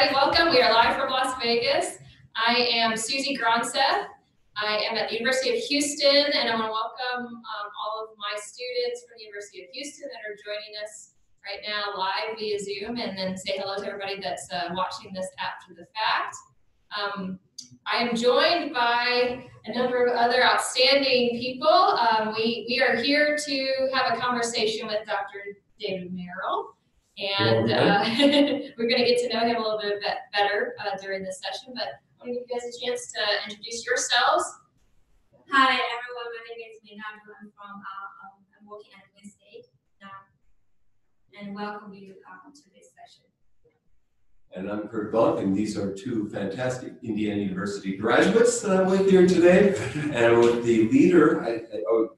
everybody. Welcome. We are live from Las Vegas. I am Susie Gronseth. I am at the University of Houston, and I want to welcome um, all of my students from the University of Houston that are joining us right now live via Zoom, and then say hello to everybody that's uh, watching this after the fact. Um, I am joined by a number of other outstanding people. Um, we, we are here to have a conversation with Dr. David Merrill. And uh, we're going to get to know him a little bit better uh, during this session, but I want to give you guys a chance to introduce yourselves. Hi, everyone. My name is Mina. I'm from, uh, um, I'm working at Wayne State now, and welcome you uh, to this session. And I'm Curt Bonk, and these are two fantastic Indiana University graduates that I'm with here today. And with the leader, I, I, I would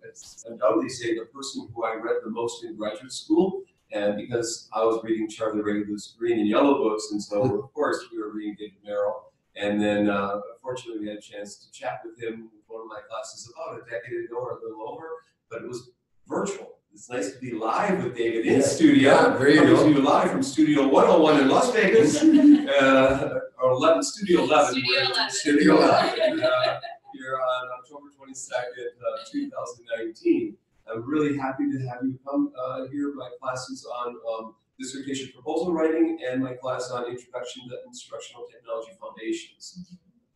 undoubtedly say the person who I read the most in graduate school, and because I was reading Charlie Reigeluth Green and Yellow books, and so of course we were reading David Merrill. And then uh, fortunately we had a chance to chat with him with one of my classes about a decade ago or a little over, but it was virtual. It's nice to be live with David in Yeah. studio. Yeah, there Coming go. to you live from Studio 101 in Las Vegas, uh, or 11, Studio 11. Studio we're- 11. Studio 11. uh, here on October 22nd, uh, 2019. I'm really happy to have you come uh, hear my classes on um, dissertation proposal writing and my class on Introduction to Instructional Technology Foundations.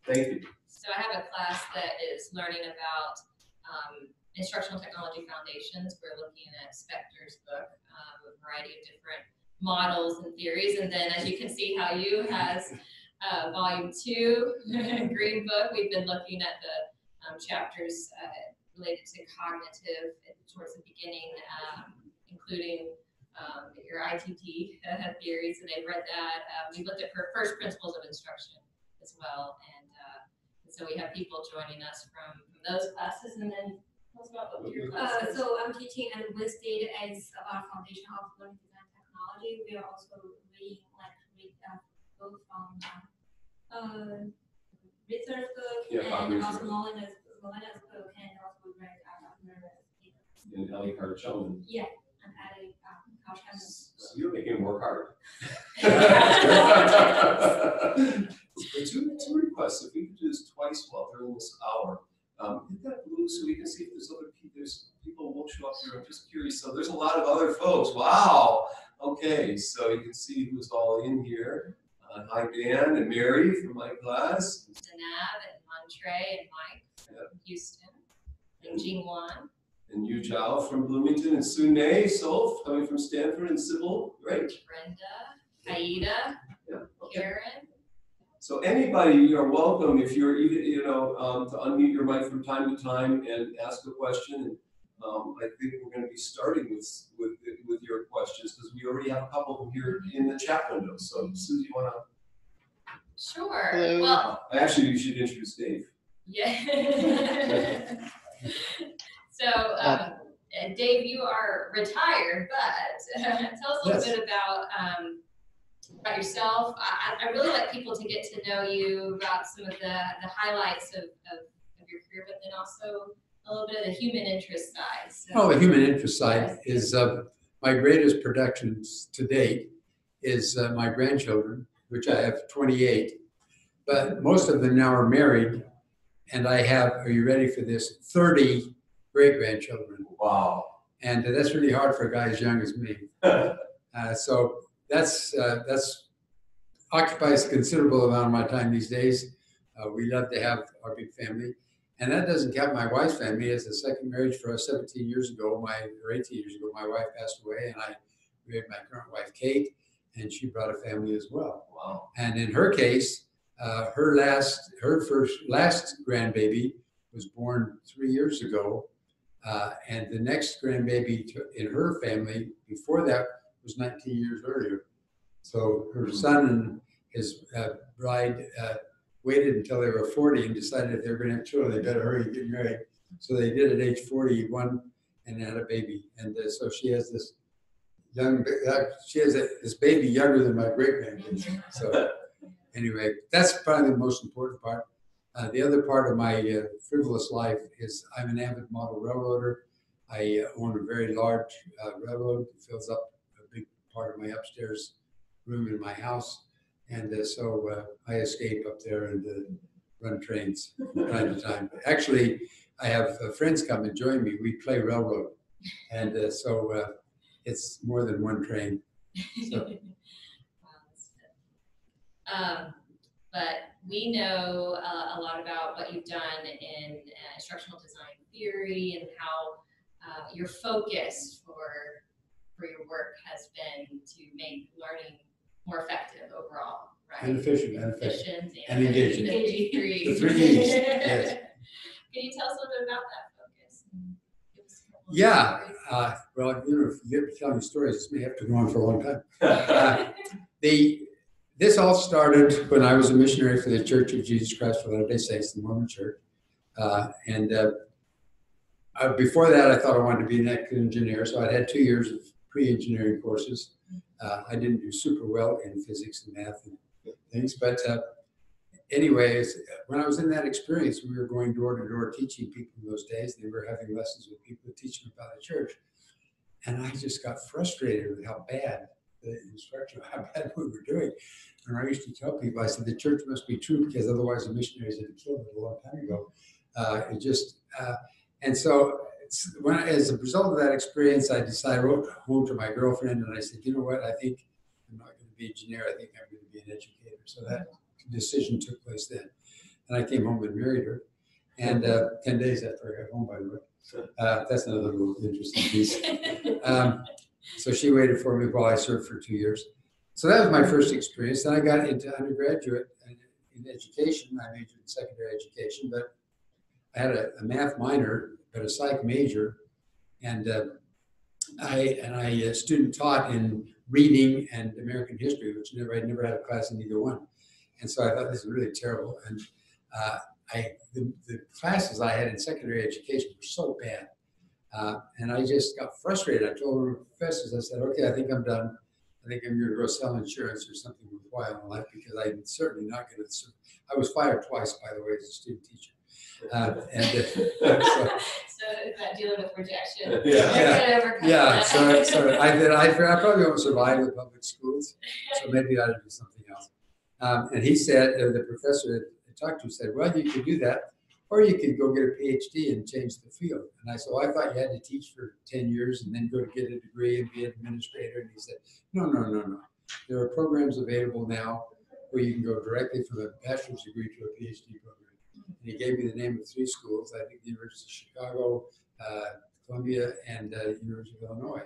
Thank you. So I have a class that is learning about um, instructional technology foundations. We're looking at Spector's book, um, a variety of different models and theories. And then as you can see how you has uh, volume two, green book, we've been looking at the um, chapters uh, related to cognitive towards the beginning, um, including um, your ITT uh, theories, and they've read that. Um, we looked at her first principles of instruction as well, and, uh, and so we have people joining us from, from those classes, and then tell us about what your Uh, classes. so I'm teaching at Wayne State as about foundation of learning design technology. We are also reading like read uh, both from uh, uh, research book Yeah, about and also research. Melena's Melena's book, and also we read uh, Meredith's paper. And Ellie Carchone. Yeah, and adding um. So you're making him work hard. Two, two requests, if we could do this twice while during this hour. Um, hit that blue so we can see if there's other people, there's people who won't show up here, I'm just curious, so there's a lot of other folks, wow! Okay, so you can see who's all in here. Uh, hi Dan and Mary from my class, Danab and Montre and Mike Yep. from Houston, and Jingwan. And Yu Zhao from Bloomington, and Sune Solf coming from Stanford, and Sybil, right? Brenda, Aida, Yeah, okay. Karen. So anybody, you're welcome if you're even, you know, um, to unmute your mic from time to time and ask a question. And um, I think we're going to be starting with with with your questions because we already have a couple of them here in the chat window. So Susie, you want to? Sure. Hello. Well. Actually, you should introduce Dave. yeah. so, um, uh, Dave, you are retired, but tell us a little Yes. bit about um, about yourself. I, I really like people to get to know you about some of the, the highlights of, of, of your career, but then also a little bit of the human interest side. So, Well, the human interest side is uh, my greatest productions to date is uh, my grandchildren, which I have 28. But most of them now are married, and I have, are you ready for this? 30 great grandchildren. Wow. And that's really hard for a guy as young as me. Uh, so that's uh, that's occupies a considerable amount of my time these days. Uh, we love to have our big family, and that doesn't count my wife's family. As a second marriage for us 17 years ago, my or 18 years ago, my wife passed away, and I married my current wife Kate, and she brought a family as well. wow. And in her case, uh, her last, her first, last grandbaby was born three years ago. Uh, and the next grandbaby to, in her family before that was 19 years earlier. So her son and his uh, bride uh, waited until they were 40 and decided if they were going to have children, they better hurry and get married. So they did at age 41 and had a baby. And uh, so she has this young, uh, she has a, this baby younger than my great grandkids. So anyway, that's probably the most important part. Uh, the other part of my uh, frivolous life is I'm an avid model railroader. I uh, own a very large uh, railroad that fills up a big part of my upstairs room in my house. And uh, so uh, I escape up there and uh, run trains from time to time. Actually, I have uh, friends come and join me. We play railroad. And uh, so uh, it's more than one train. So- Wow. Um, but we know uh, a lot about what you've done in uh, instructional design theory and how uh, your focus for for your work has been to make learning more effective overall, right? And efficient, and. Efficient And engaging. The three The three E's, yes. Can you tell us a little bit about that focus? Give us a couple of Yeah, uh, well, you know, if you get telling stories, this may have to go on for a long time. Uh, the this all started when I was a missionary for the Church of Jesus Christ of Latter-day Saints, the Mormon Church, uh, and uh, uh, before that, I thought I wanted to be an engineer. So I had two years of pre-engineering courses. Uh, I didn't do super well in physics and math and things, but uh, anyways, when I was in that experience, we were going door to door teaching people in those days. They were having lessons with people teaching about the church, and I just got frustrated with how bad the instruction, how bad we were doing. And I used to tell people, I said, the church must be true because otherwise the missionaries had killed it a long time ago. Uh, it just, uh, and so it's, when, as a result of that experience, I decided, I wrote home to my girlfriend and I said, you know what, I think I'm not going to be an engineer. I think I'm going to be an educator. So that decision took place then. And I came home and married her. And uh, 10 days after I got home, by the way. Uh, that's another little interesting piece. Um, so she waited for me while I served for two years. So that was my first experience. Then I got into undergraduate in education. I majored in secondary education, but I had a, a math minor, but a psych major. And uh, I and I uh, student taught in reading and American history, which never I never had a class in either one. And so I thought this is really terrible. And uh, I the, the classes I had in secondary education were so bad. Uh, and I just got frustrated. I told the professors, I said, okay, I think I'm done. I think I'm going to go sell insurance or something worthwhile in life because I'm certainly not going to. I was fired twice, by the way, as a student teacher. Uh, and uh, so, So that dealing with rejection. Yeah. You're gonna overcome yeah, so, so I did. I, I probably won't survive the public schools, so maybe I ought to do something else. Um, and he said, uh, the professor I talked to said, well, you could do that, or you could go get a PhD and change the field. And I said, well, I thought you had to teach for 10 years and then go to get a degree and be an administrator. And he said, no, no, no, no. There are programs available now where you can go directly from a bachelor's degree to a PhD program. And he gave me the name of three schools, I think the University of Chicago, uh, Columbia, and uh, University of Illinois.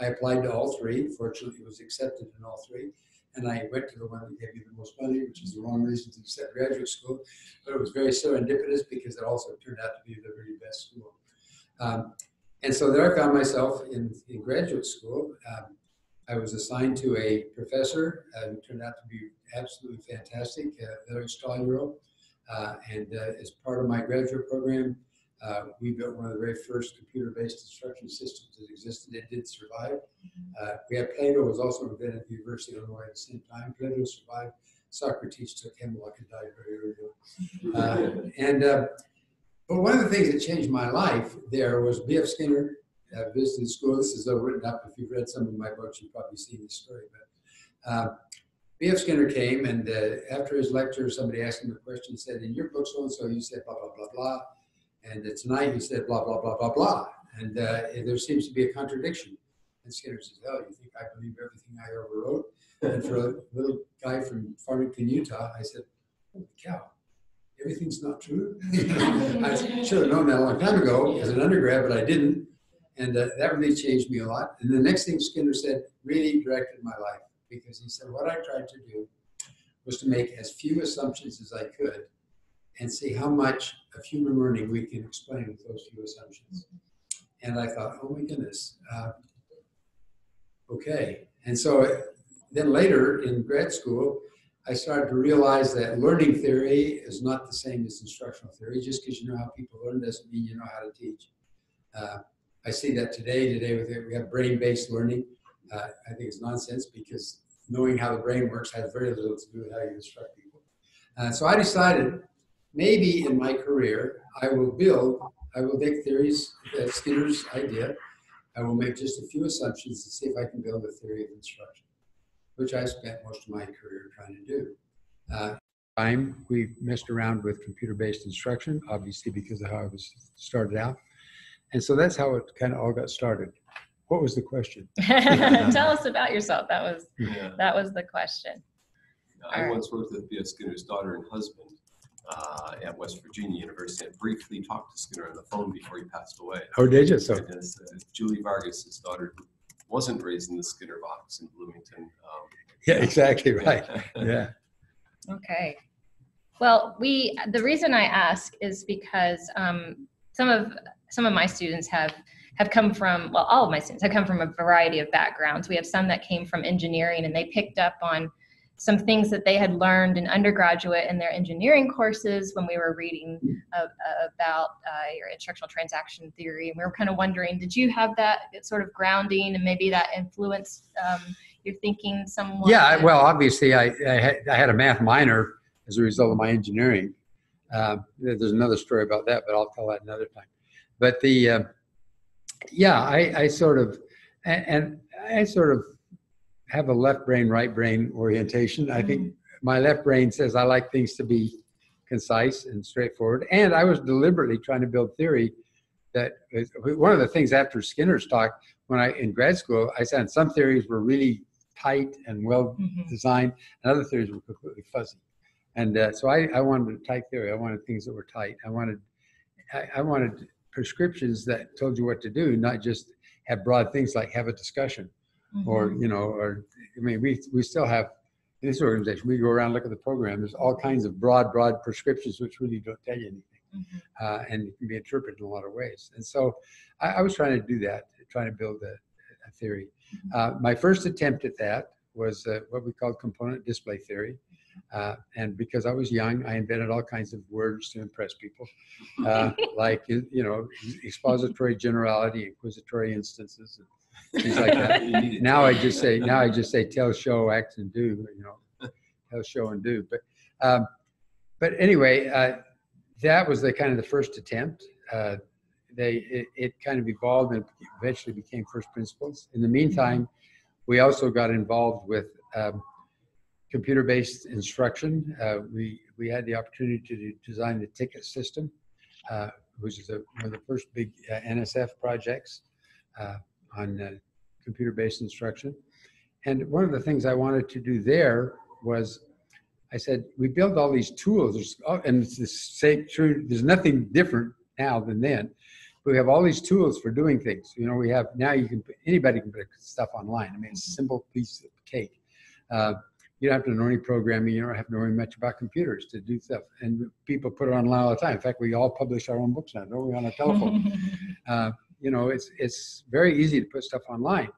I applied to all three. Fortunately, was accepted in all three. And I went to the one that gave me the most money, which is the wrong reason to accept graduate school. But it was very serendipitous because it also turned out to be the very best school. Um, and so there I found myself in, in graduate school. Um, I was assigned to a professor uh, who turned out to be absolutely fantastic, uh, Larry Stolurow. Uh, and uh, as part of my graduate program, uh, we built one of the very first computer-based instruction systems that existed. It did survive. Uh, we had Plato was also invented at the University of Illinois at the same time. Plato survived. Socrates took hemlock and died very early. Uh, and uh, but one of the things that changed my life there was B.F. Skinner uh, visited school. This is all written up. If you've read some of my books, you've probably seen this story. But uh, B.F. Skinner came, and uh, after his lecture, somebody asked him a question. He said, "In your book, so and so, you said blah blah blah blah." And uh, tonight you said blah, blah, blah, blah, blah. And uh, there seems to be a contradiction. And Skinner says, Oh, you think I believe everything I ever wrote? And for a little guy from Farmington, Utah, I said, Holy cow, everything's not true? I should have known that a long time ago as an undergrad, but I didn't. And uh, that really changed me a lot. And the next thing Skinner said really directed my life because he said, What I tried to do was to make as few assumptions as I could and see how much of human learning we can explain with those few assumptions. And I thought, oh my goodness, uh, okay. And so then later in grad school, I started to realize that learning theory is not the same as instructional theory. Just because you know how people learn doesn't mean you know how to teach. Uh, I see that today. Today with it, we have brain-based learning. Uh, I think it's nonsense because knowing how the brain works has very little to do with how you instruct people. Uh, so I decided maybe in my career, I will build, I will take theories, uh, Skinner's idea, I will make just a few assumptions to see if I can build a theory of instruction. which I spent most of my career trying to do. Uh, time we messed around with computer-based instruction, obviously because of how I was started out, and so that's how it kind of all got started. What was the question? Tell us about yourself. That was Yeah. that was the question. I Alright. once worked with B.F. Skinner's daughter and husband uh, at West Virginia University. I briefly talked to Skinner on the phone before he passed away. Oh, did you? So And uh, Julie Vargas, his daughter, who wasn't raised in the Skinner box in Bloomington. um, yeah, exactly right. Yeah. Okay. Well, we the reason I ask is because um, some of some of my students have have come from well, all of my students have come from a variety of backgrounds. We have some that came from engineering, and they picked up on some things that they had learned in undergraduate in their engineering courses when we were reading uh, about uh, your instructional transaction theory. And we were kind of wondering, did you have that sort of grounding and maybe that influenced um, your thinking somewhat? Yeah, well, obviously, I, I, had, I had a math minor as a result of my engineering. Uh, there's another story about that, but I'll tell that another time. But the, uh, yeah, I, I sort of, and, and I sort of have a left brain, right brain orientation. I think my left brain says I like things to be concise and straightforward. And I was deliberately trying to build theory that one of the things after Skinner's talk, when I in grad school, I said some theories were really tight and well Mhm. design, and other theories were completely fuzzy. And uh, so I, I wanted a tight theory. I wanted things that were tight. I wanted, I, I wanted prescriptions that told you what to do, not just have broad things like have a discussion or Mhm. you know, or I mean, we we still have in this organization. We go around look at the program. There's all kinds of broad, broad prescriptions which really don't tell you anything, Mhm. uh, and it can be interpreted in a lot of ways. And so I, I was trying to do that, trying to build a, a theory. Uh, my first attempt at that was uh, what we called component display theory. Uh, and because I was young, I invented all kinds of words to impress people, uh, like you know, expository generality, inquisitory instances, things like that. Now I just say, now I just say, tell, show, act, and do. You know, tell, show, and do. But, um, but anyway, uh, that was the kind of the first attempt. Uh, they it, it kind of evolved and eventually became first principles. In the meantime, we also got involved with um, computer-based instruction. Uh, we we had the opportunity to design the TICCIT system, uh, which is a, one of the first big uh, NSF projects uh, on uh, computer-based instruction. And one of the things I wanted to do there was, I said, we build all these tools, there's, all- and it's the same true. There's nothing different now than then. We have all these tools for doing things. You know, we have now. You can put- anybody can put stuff online. I mean, it's a simple piece of cake. Uh, you don't have to know any programming. You don't have to know much about computers to do stuff. And people put it online all the time. In fact, we all publish our own books now, don't we, on a telephone? uh, you know, it's it's very easy to put stuff online,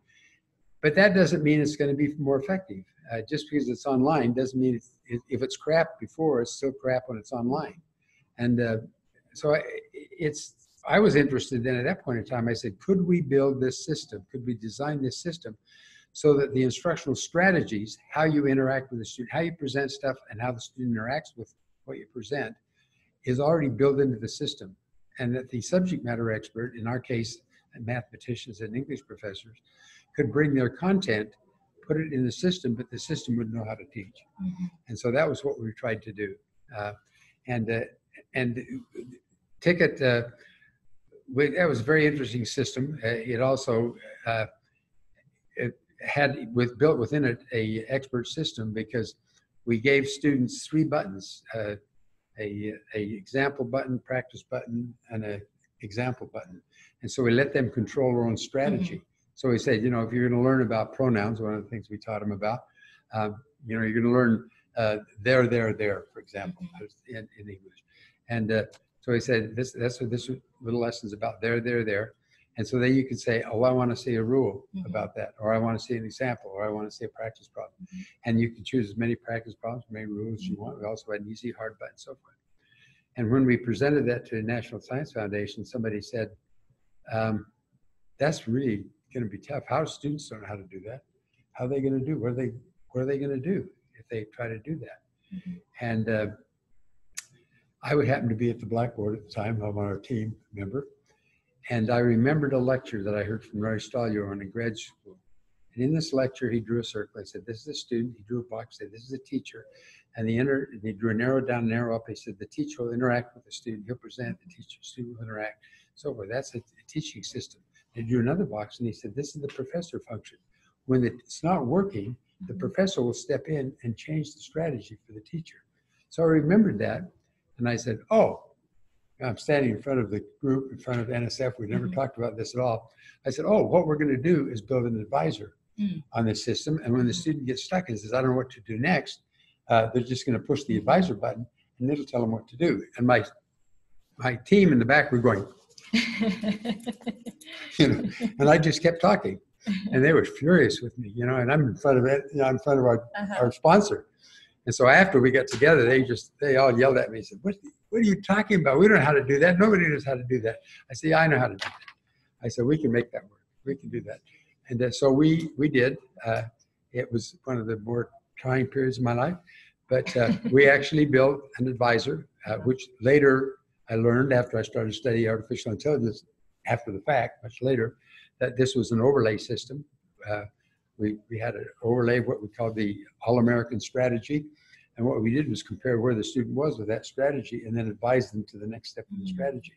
but that doesn't mean it's going to be more effective. Uh, just because it's online doesn't mean it's, if it's crap before, it's still crap when it's online. And uh, so I, it's I was interested then at that point in time. I said, could we build this system? Could we design this system so that the instructional strategies, how you interact with the student, how you present stuff, and how the student interacts with what you present, is already built into the system and that the subject matter expert, in our case, mathematicians and English professors, could bring their content, put it in the system, but the system would know how to teach. Mhm. And so that was what we tried to do. Uh, and uh, and TICCIT, uh, we, that was a very interesting system. Uh, it also uh, it had with built within it a expert system because we gave students three buttons. A, a example button, practice button, and a example button. And so we let them control their own strategy. So we said, you know, if you're going to learn about pronouns, one of the things we taught them about, um, you know, you're going to learn uh, there, there, there, for example, in, in English. And uh, so he said, this, that's what this little lesson's about, there, there, there. And so then you can say, oh, I want to see a rule Mhm. about that, or I want to see an example, or I want to see a practice problem. And you can choose as many practice problems, many rules you want. We also had an easy, hard button, so forth. And when we presented that to the National Science Foundation, somebody said, um, that's really going to be tough. How do students don't know how to do that? How are they going to do? What are they, what are they going to do if they try to do that? Mhm. And uh, I would happen to be at the Blackboard at the time. I'm on our team member. And I remembered a lecture that I heard from Roy Stolurow in a grad school. And in this lecture, he drew a circle. I said, this is a student. He drew a box, said, this is a teacher. And the inner, he drew a narrow down, narrow up. He said, the teacher will interact with the student. He'll present, the teacher, student will interact, so forth. That's a, a teaching system. He drew another box and he said, this is the professor function. When it's not working, the mm-hmm. professor will step in and change the strategy for the teacher. So I remembered that. And I said, oh, I'm standing in front of the group, in front of NSF. We never Mhm. talked about this at all. I said, oh, what we're going to do is build an advisor Mm. on this system. And when the student gets stuck and says, I don't know what to do next, uh, they're just going to push the advisor button and it'll tell them what to do. And my my team in the back were going, you know, and I just kept talking. And they were furious with me, you know, and I'm in front of it, you know, in front of our, Uh-huh. our sponsor. And so after we got together, they just, they all yelled at me and said, what, what are you talking about? We don't know how to do that. Nobody knows how to do that. I said, yeah, I know how to do that. I said, we can make that work. We can do that. And uh, so we, we did. Uh, it was one of the more trying periods of my life, but uh, we actually built an advisor, uh, which later I learned after I started studying artificial intelligence after the fact, much later, that this was an overlay system. Uh, we, we had an overlay, what we called the All-American Strategy. And what we did was compare where the student was with that strategy and then advise them to the next step in the Mhm. strategy.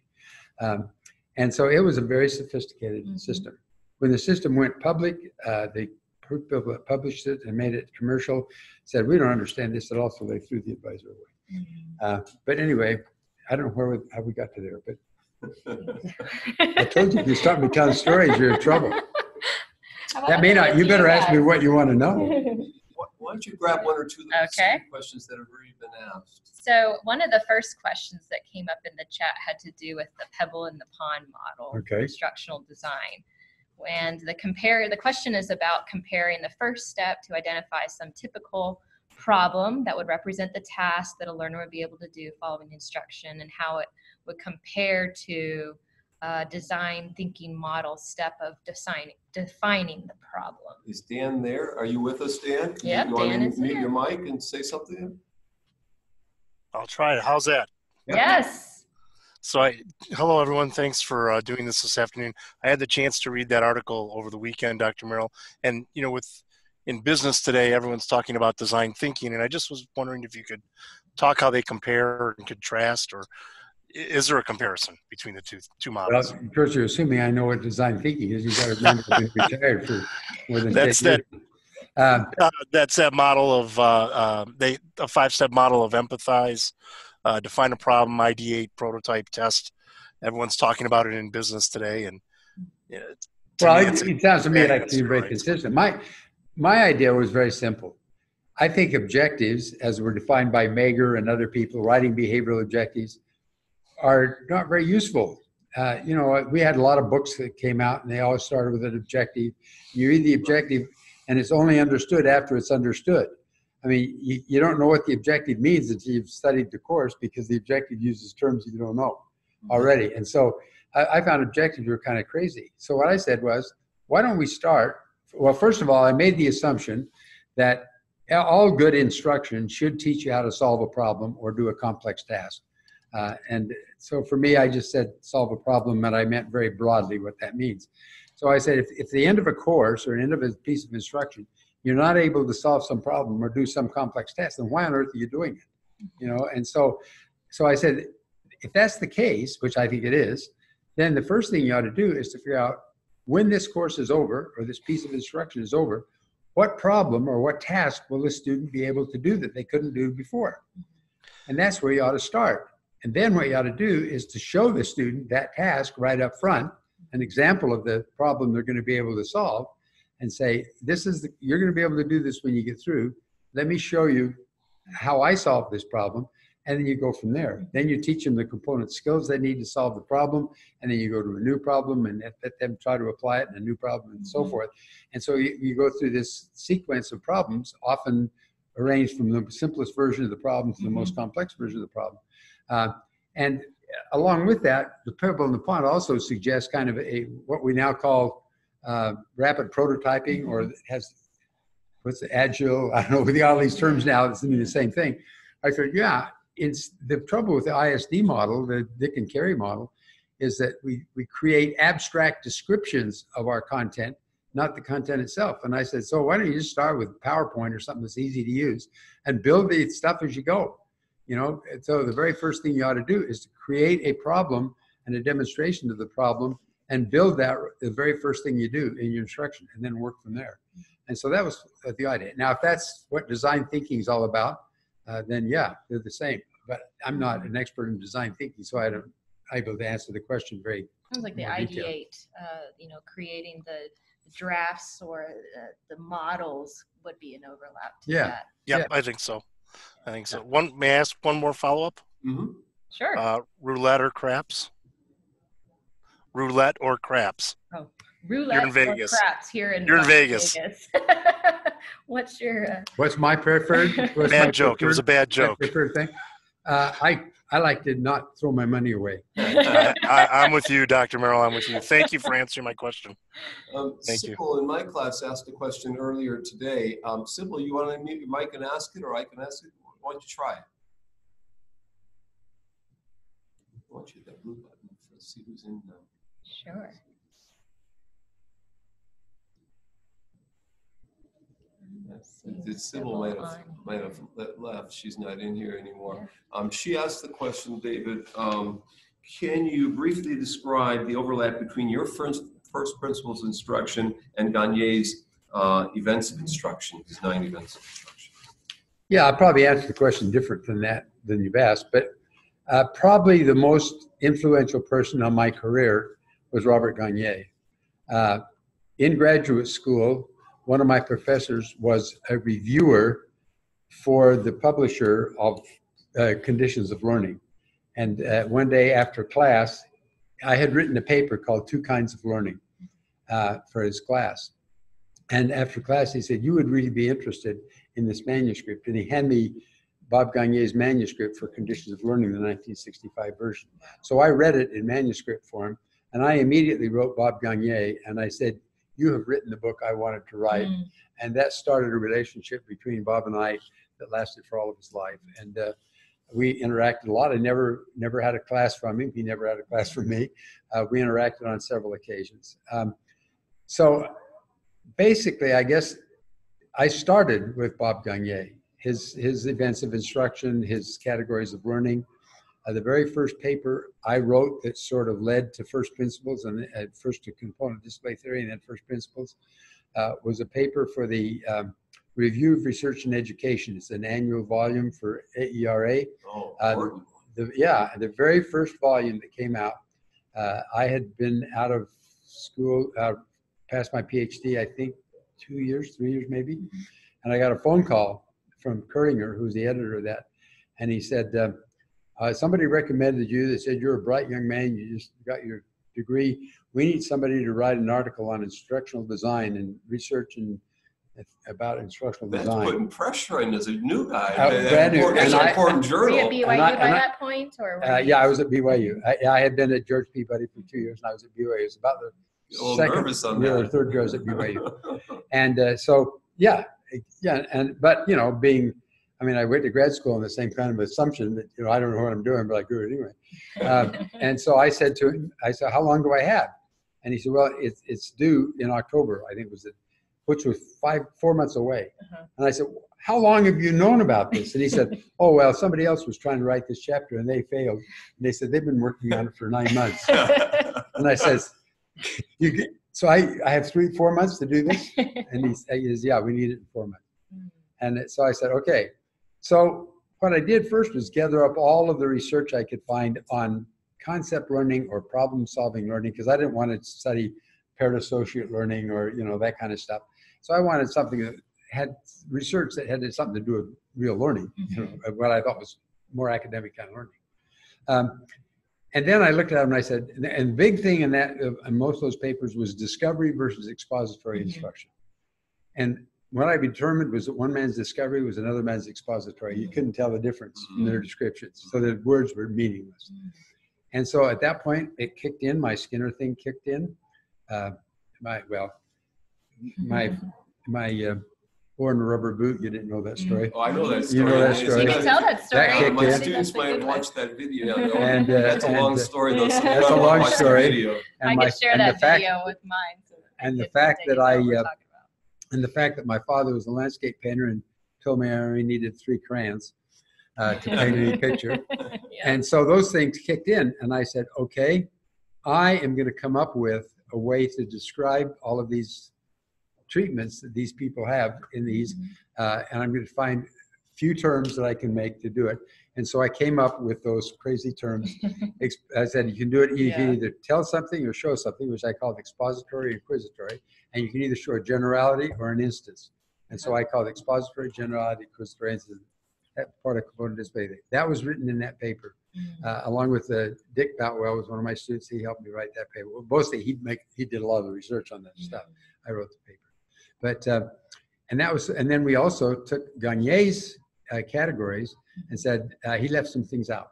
Um, and so it was a very sophisticated Mhm. system. When the system went public, uh, they pu- pu- published it and made it commercial, said, we don't understand this at all, so they threw the advisor away. Mm. Uh, but anyway, I don't know where we, how we got to there, but I told you if you start me telling stories, you're in trouble. That may not, you better ask me what you want to know. Why why don't you grab one or two of the Okay. questions that have already been asked? So one of the first questions that came up in the chat had to do with the pebble in the pond model, Okay. instructional design. And the compare, the question is about comparing the first step to identify some typical problem that would represent the task that a learner would be able to do following instruction and how it would compare to a design thinking model step of designing, defining the problem. Is Dan there? Are you with us, Dan? Can you- Yep, you wanna Dan is Mute here. your mic and say something? I'll try it. How's that? Yep. Yes. So I, hello everyone. Thanks for uh, doing this this afternoon. I had the chance to read that article over the weekend, Dr. Merrill. And you know, with in business today, everyone's talking about design thinking, and I just was wondering if you could talk how they compare and contrast, or i- is there a comparison between the two two models? of course, you're assuming I know what design thinking is. You've got to remember I've been retired for more than That's 10 years. Um, Uh, that's that model of uh, uh, they a five step model of empathize, uh, define a problem, ideate, prototype, test. Everyone's talking about it in business today, and to Well, it, it sounds to me like you're very right. consistent. My, my idea was very simple. I think objectives, as were defined by Mager and other people, writing behavioral objectives, are not very useful. Uh, you know, we had a lot of books that came out and they all started with an objective. You read the objective and it's only understood after it's understood. I mean, you, you don't know what the objective means until you've studied the course because the objective uses terms you don't know already. And so I, I found objectives were kind of crazy. So what I said was, why don't we start? Well, first of all, I made the assumption that all good instruction should teach you how to solve a problem or do a complex task. Uh, and so for me, I just said solve a problem, and I meant very broadly what that means. So I said, if, if the end of a course or an end of a piece of instruction, you're not able to solve some problem or do some complex task, then why on earth are you doing it? You know, and so, so I said, if that's the case, which I think it is, then the first thing you ought to do is to figure out when this course is over or this piece of instruction is over, what problem or what task will the student be able to do that they couldn't do before? And that's where you ought to start. And then what you ought to do is to show the student that task right up front, an example of the problem they're going to be able to solve, and say, this is the, you're going to be able to do this when you get through. Let me show you how I solve this problem. And then you go from there. Then you teach them the component skills they need to solve the problem. And then you go to a new problem and let them try to apply it in a new problem and so Mhm. forth. And so you, you go through this sequence of problems, often arranged from the simplest version of the problem to the most complex version of the problem. Uh, and along with that, the pebble in the pond also suggests kind of a what we now call uh, rapid prototyping, or has what's the agile? I don't know with all these terms now. It's mean the same thing. I thought, yeah, it's the trouble with the ISD model, the Dick and Carey model, is that we we create abstract descriptions of our content not the content itself. And I said, so why don't you just start with PowerPoint or something that's easy to use and build the stuff as you go? You know, so the very first thing you ought to do is to create a problem and a demonstration of the problem and build that the very first thing you do in your instruction and then work from there. And so that was uh, the idea. Now, if that's what design thinking is all about, uh, then yeah, they're the same. But I'm not an expert in design thinking, so I don't i able to answer the question very Sounds like the ideate, uh, you know, creating the drafts or uh, the models would be an overlap to Yeah. that. Yep, Yeah. I think so. I think so. One, may I ask one more follow-up? Mhm. Sure. Uh, roulette or craps? Roulette or craps? Oh, roulette or Vegas. craps here in You're in Las Vegas. What's your, uh, What's my preferred? what's my Bad joke. It was a preferred- bad my joke. Preferred thing. Uh, I I like to not throw my money away. I, I, I'm with you, Dr. Merrill. I'm with you. Thank you for answering my question. Um, Thank you. Sybil in my class asked a question earlier today. Um, Sybil, you want to unmute your mic and ask it, or I can ask it? Why don't you try it? Why don't you hit that blue button? Let's see who's in now. sure. Let's Sybil might have, might have le- left. She's not in here anymore. Um, she asked the question, David, um, can you briefly describe the overlap between your first, first principles instruction and Gagne's, uh, events of instruction, his nine events of instruction? Yeah, I'll probably answer the question different than that than you've asked, but uh, probably the most influential person on my career was Robert Gagne. Uh, in graduate school, one of my professors was a reviewer for the publisher of uh, Conditions of Learning. And uh, one day after class, I had written a paper called Two Kinds of Learning uh, for his class. And after class, he said, You would really be interested in this manuscript. And he handed me Bob Gagne's manuscript for Conditions of Learning, the 1965 version. So I read it in manuscript form, and I immediately wrote Bob Gagne, and I said, You have written the book I wanted to write. Mm. And that started a relationship between Bob and I that lasted for all of his life. And uh, we interacted a lot. I never, never had a class from him. He never had a class from me. Uh, we interacted on several occasions. Um, so basically, I guess I started with Bob Gagne, his, his events of instruction, his categories of learning. Uh, the very first paper I wrote that sort of led to first principles and uh, first to component display theory and then first principles uh, was a paper for the um, Review of Research and Education. It's an annual volume for AERA. Oh, Uh, important. The, yeah, the very first volume that came out, uh, I had been out of school, uh, past my PhD, I think two years, three years maybe. And I got a phone call from Kerlinger, who's the editor of that. And he said, uh, somebody recommended you. They said, you're a bright young man. You just got your degree. We need somebody to write an article on instructional design and research and about instructional That's design. putting pressure on as a new guy. Uh, That- brand new. That's And an I- important Were you at BYU I- by I- that point, or? Uh, you- yeah, I was at BYU. I, I had been at George Peabody for two years, and I was at BYU. It was about the second nervous on year or that. third year I was at BYU. And uh, so, yeah, yeah, and but you know, being, I mean, I went to grad school on the same kind of assumption that you know I don't know what I'm doing, but I do it anyway. Um, and so I said to him, I said, "How long do I have?" And he said, "Well, it's it's due in October. I think it was it, which was five four months away." Uh-huh. And I said, "How long have you known about this?" And he said, "Oh well, somebody else was trying to write this chapter and they failed." And they said they've been working on it for nine months. And I says, "You get, so I I have three four months to do this." And he said, he says, "Yeah, we need it in four months." And so I said, "Okay." So what I did first was gather up all of the research I could find on concept learning or problem solving learning because I didn't want to study paired associate learning or you know that kind of stuff. So I wanted something that had research that had something to do with real learning, you know, what I thought was more academic kind of learning. Um, and then I looked at them and I said, and- the big thing in that, uh, in most of those papers was discovery versus expository Mhm. instruction. And what I determined was that one man's discovery was another man's expository. You couldn't tell the difference in their descriptions. So the words were meaningless. And so at that point, it kicked in, my Skinner thing kicked in. Uh, my, well, my, my, uh, born a rubber boot, you didn't know that story. Oh, I know that story. You know that story. You can tell that story. That Uh, kicked My in. Students that's might good watch that video. No, And, uh, That's a long and, uh, story though. so That's a long the story. And I my- could share and the that fact- video with mine. so- And the fact that know I, And the fact that my father was a landscape painter and told me I only needed three crayons uh, to paint any picture. Yeah. And so those things kicked in, and I said, okay, I am going to come up with a way to describe all of these treatments that these people have in these, uh, and I'm going to find few terms that I can make to do it. And so I came up with those crazy terms. I said you can do it. You can either tell something or show something, which I called expository, inquisitory, and you can either show a generality or an instance. And so I called expository, generality, inquisitory, instance. That part of component display. That was written in that paper Mm. uh, along with uh, Dick Boutwell was one of my students. He helped me write that paper. Well, mostly he'd make he did a lot of the research on that stuff. I wrote the paper, but uh, and that was and then we also took Gagne's uh, categories and said uh, he left some things out,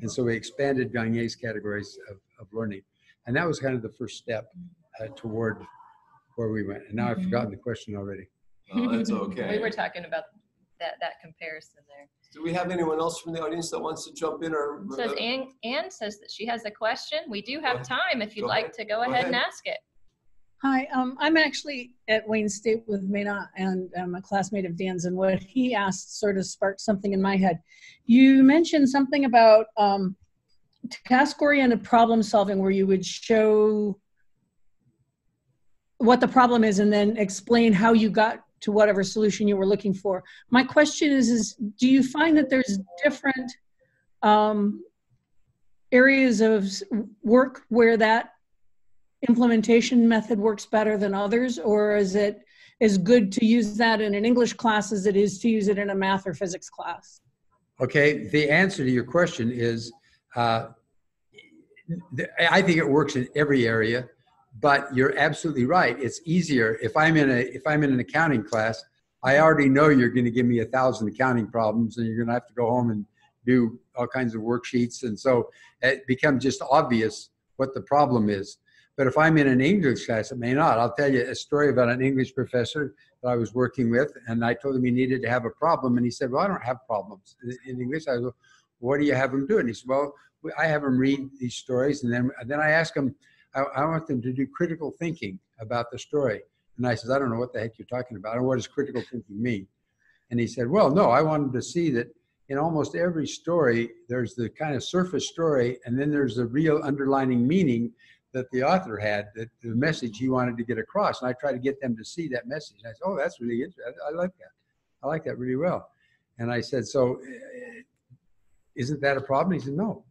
and so we expanded Gagne's categories of, of learning, and that was kind of the first step uh, toward where we went. And now I've Mhm. forgotten the question already. Oh, that's okay. We okay. were talking about that, that comparison there. Do we have anyone else from the audience that wants to jump in or? It Says Ann, Ann says that she has a question. We do have time if you'd Go like ahead. to go Go ahead and ask it. Hi, um, I'm actually at Wayne State with Maynard and I'm a classmate of Dan's and what he asked sort of sparked something in my head. You mentioned something about um, task-oriented problem solving where you would show what the problem is and then explain how you got to whatever solution you were looking for. My question is, is do you find that there's different um, areas of work where that implementation method works better than others, or is it as good to use that in an English class as it is to use it in a math or physics class? Okay, the answer to your question is, uh, I think it works in every area, but you're absolutely right. It's easier if I'm in a if I'm in an accounting class. I already know you're going to give me a thousand accounting problems, and you're going to have to go home and do all kinds of worksheets, and so it becomes just obvious what the problem is. But if I'm in an English class, it may not. I'll tell you a story about an English professor that I was working with, and I told him he needed to have a problem, and he said, "Well, I don't have problems in, English." I go, "What do you have him do?" And he said, "Well, I have him read these stories, and then and then I ask him, I, I want them to do critical thinking about the story." And I said, "I don't know what the heck you're talking about. and what does critical thinking mean?" And he said, "Well, no, I wanted to see that." In almost every story, there's the kind of surface story, and then there's the real underlining meaning that the author had, that the message he wanted to get across. And I try to get them to see that message. And I said, oh, that's really interesting. I, I like that. I like that really well. And I said, so uh, isn't that a problem? He said, no,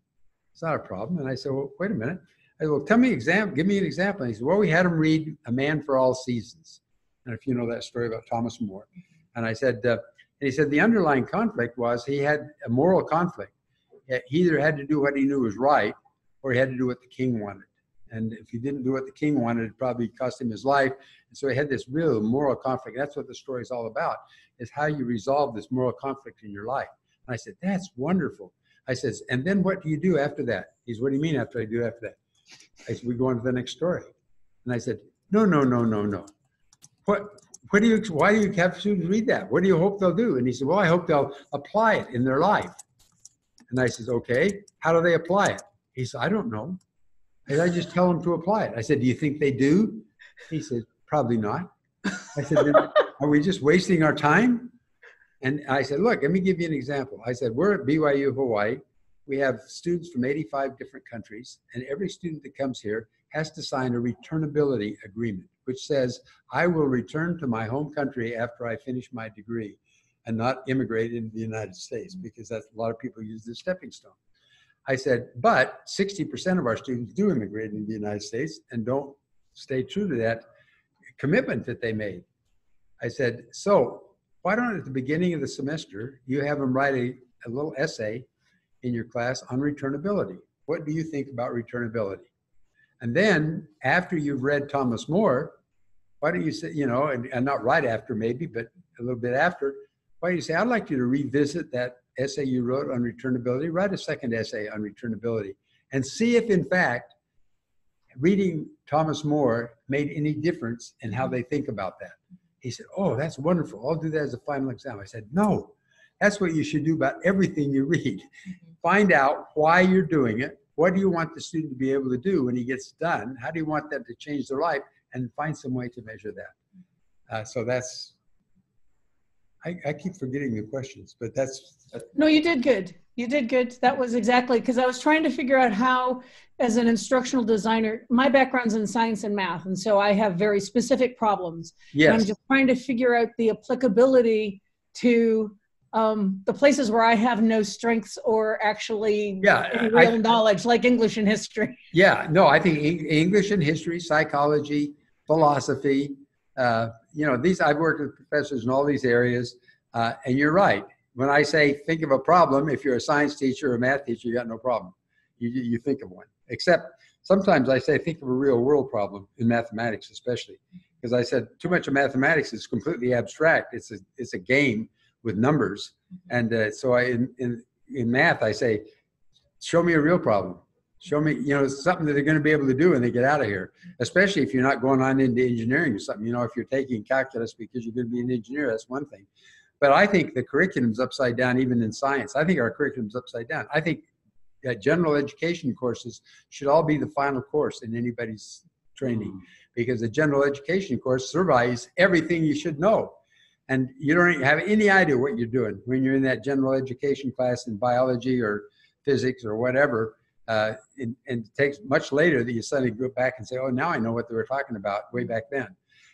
it's not a problem. And I said, well, wait a minute. I said, well, tell me example, give me an example. And he said, well, we had him read A Man for All Seasons. And if you know that story about Thomas More. And I said, uh, and he said the underlying conflict was he had a moral conflict. He either had to do what he knew was right, or he had to do what the king wanted. And if he didn't do what the king wanted, it probably cost him his life. And so he had this real moral conflict. That's what the story is all about, is how you resolve this moral conflict in your life. And I said, that's wonderful. I said, and then what do you do after that? He said, what do you mean after I do after that? I said, we go on to the next story. And I said, no, no, no, no, no. What, what do you, why do you have students read that? What do you hope they'll do? And he said, well, I hope they'll apply it in their life. And I said, okay, how do they apply it? He said, I don't know. And I just tell them to apply it. I said, do you think they do? He said, probably not. I said, are we just wasting our time? And I said, look, let me give you an example. I said, we're at BYU Hawaii. We have students from 85 different countries, and every student that comes here has to sign a returnability agreement, which says, I will return to my home country after I finish my degree and not immigrate into the United States because that's a lot of people use this stepping stone. I said, but 60% of our students do immigrate into the United States and don't stay true to that commitment that they made. I said, so why don't at the beginning of the semester, you have them write a, a little essay in your class on returnability. What do you think about returnability? And then after you've read Thomas More, why don't you say, you know, and, and not right after maybe, but a little bit after, why don't you say, I'd like you to revisit that essay you wrote on returnability, write a second essay on returnability, and see if in fact reading Thomas More made any difference in how they think about that. He said, Oh, that's wonderful. I'll do that as a final exam. I said, No, that's what you should do about everything you read. Find out why you're doing it. What do you want the student to be able to do when he gets done? How do you want them to change their life? and find some way to measure that. Uh, so that's, I, I keep forgetting the questions, but that's, No, you did good. You did good. That was exactly, because I was trying to figure out how, as an instructional designer, my background's in science and math, and so I have very specific problems. And I'm just trying to figure out the applicability to um, the places where I have no strengths or actually Yeah, any I- real knowledge, like English and history. yeah, no, I think English and history, psychology, philosophy, uh, you know, these, I've worked with professors in all these areas, uh, and you're right. When I say think of a problem, if you're a science teacher or a math teacher, you got no problem. You, you think of one. Except sometimes I say think of a real world problem in mathematics, especially because I said too much of mathematics is completely abstract. It's a it's a game with numbers, and uh, so I in, in in math I say, show me a real problem. Show me, you know, something that they're going to be able to do when they get out of here. Especially if you're not going on into engineering or something. You know, if you're taking calculus because you're going to be an engineer, that's one thing. But I think the curriculum's upside down, even in science. I think our curriculum's upside down. I think that general education courses should all be the final course in anybody's training mm. because the general education course surveys everything you should know. And you don't have any idea what you're doing when you're in that general education class in biology or physics or whatever. Uh, and, and it takes much later that you suddenly go back and say, oh, now I know what they were talking about way back then.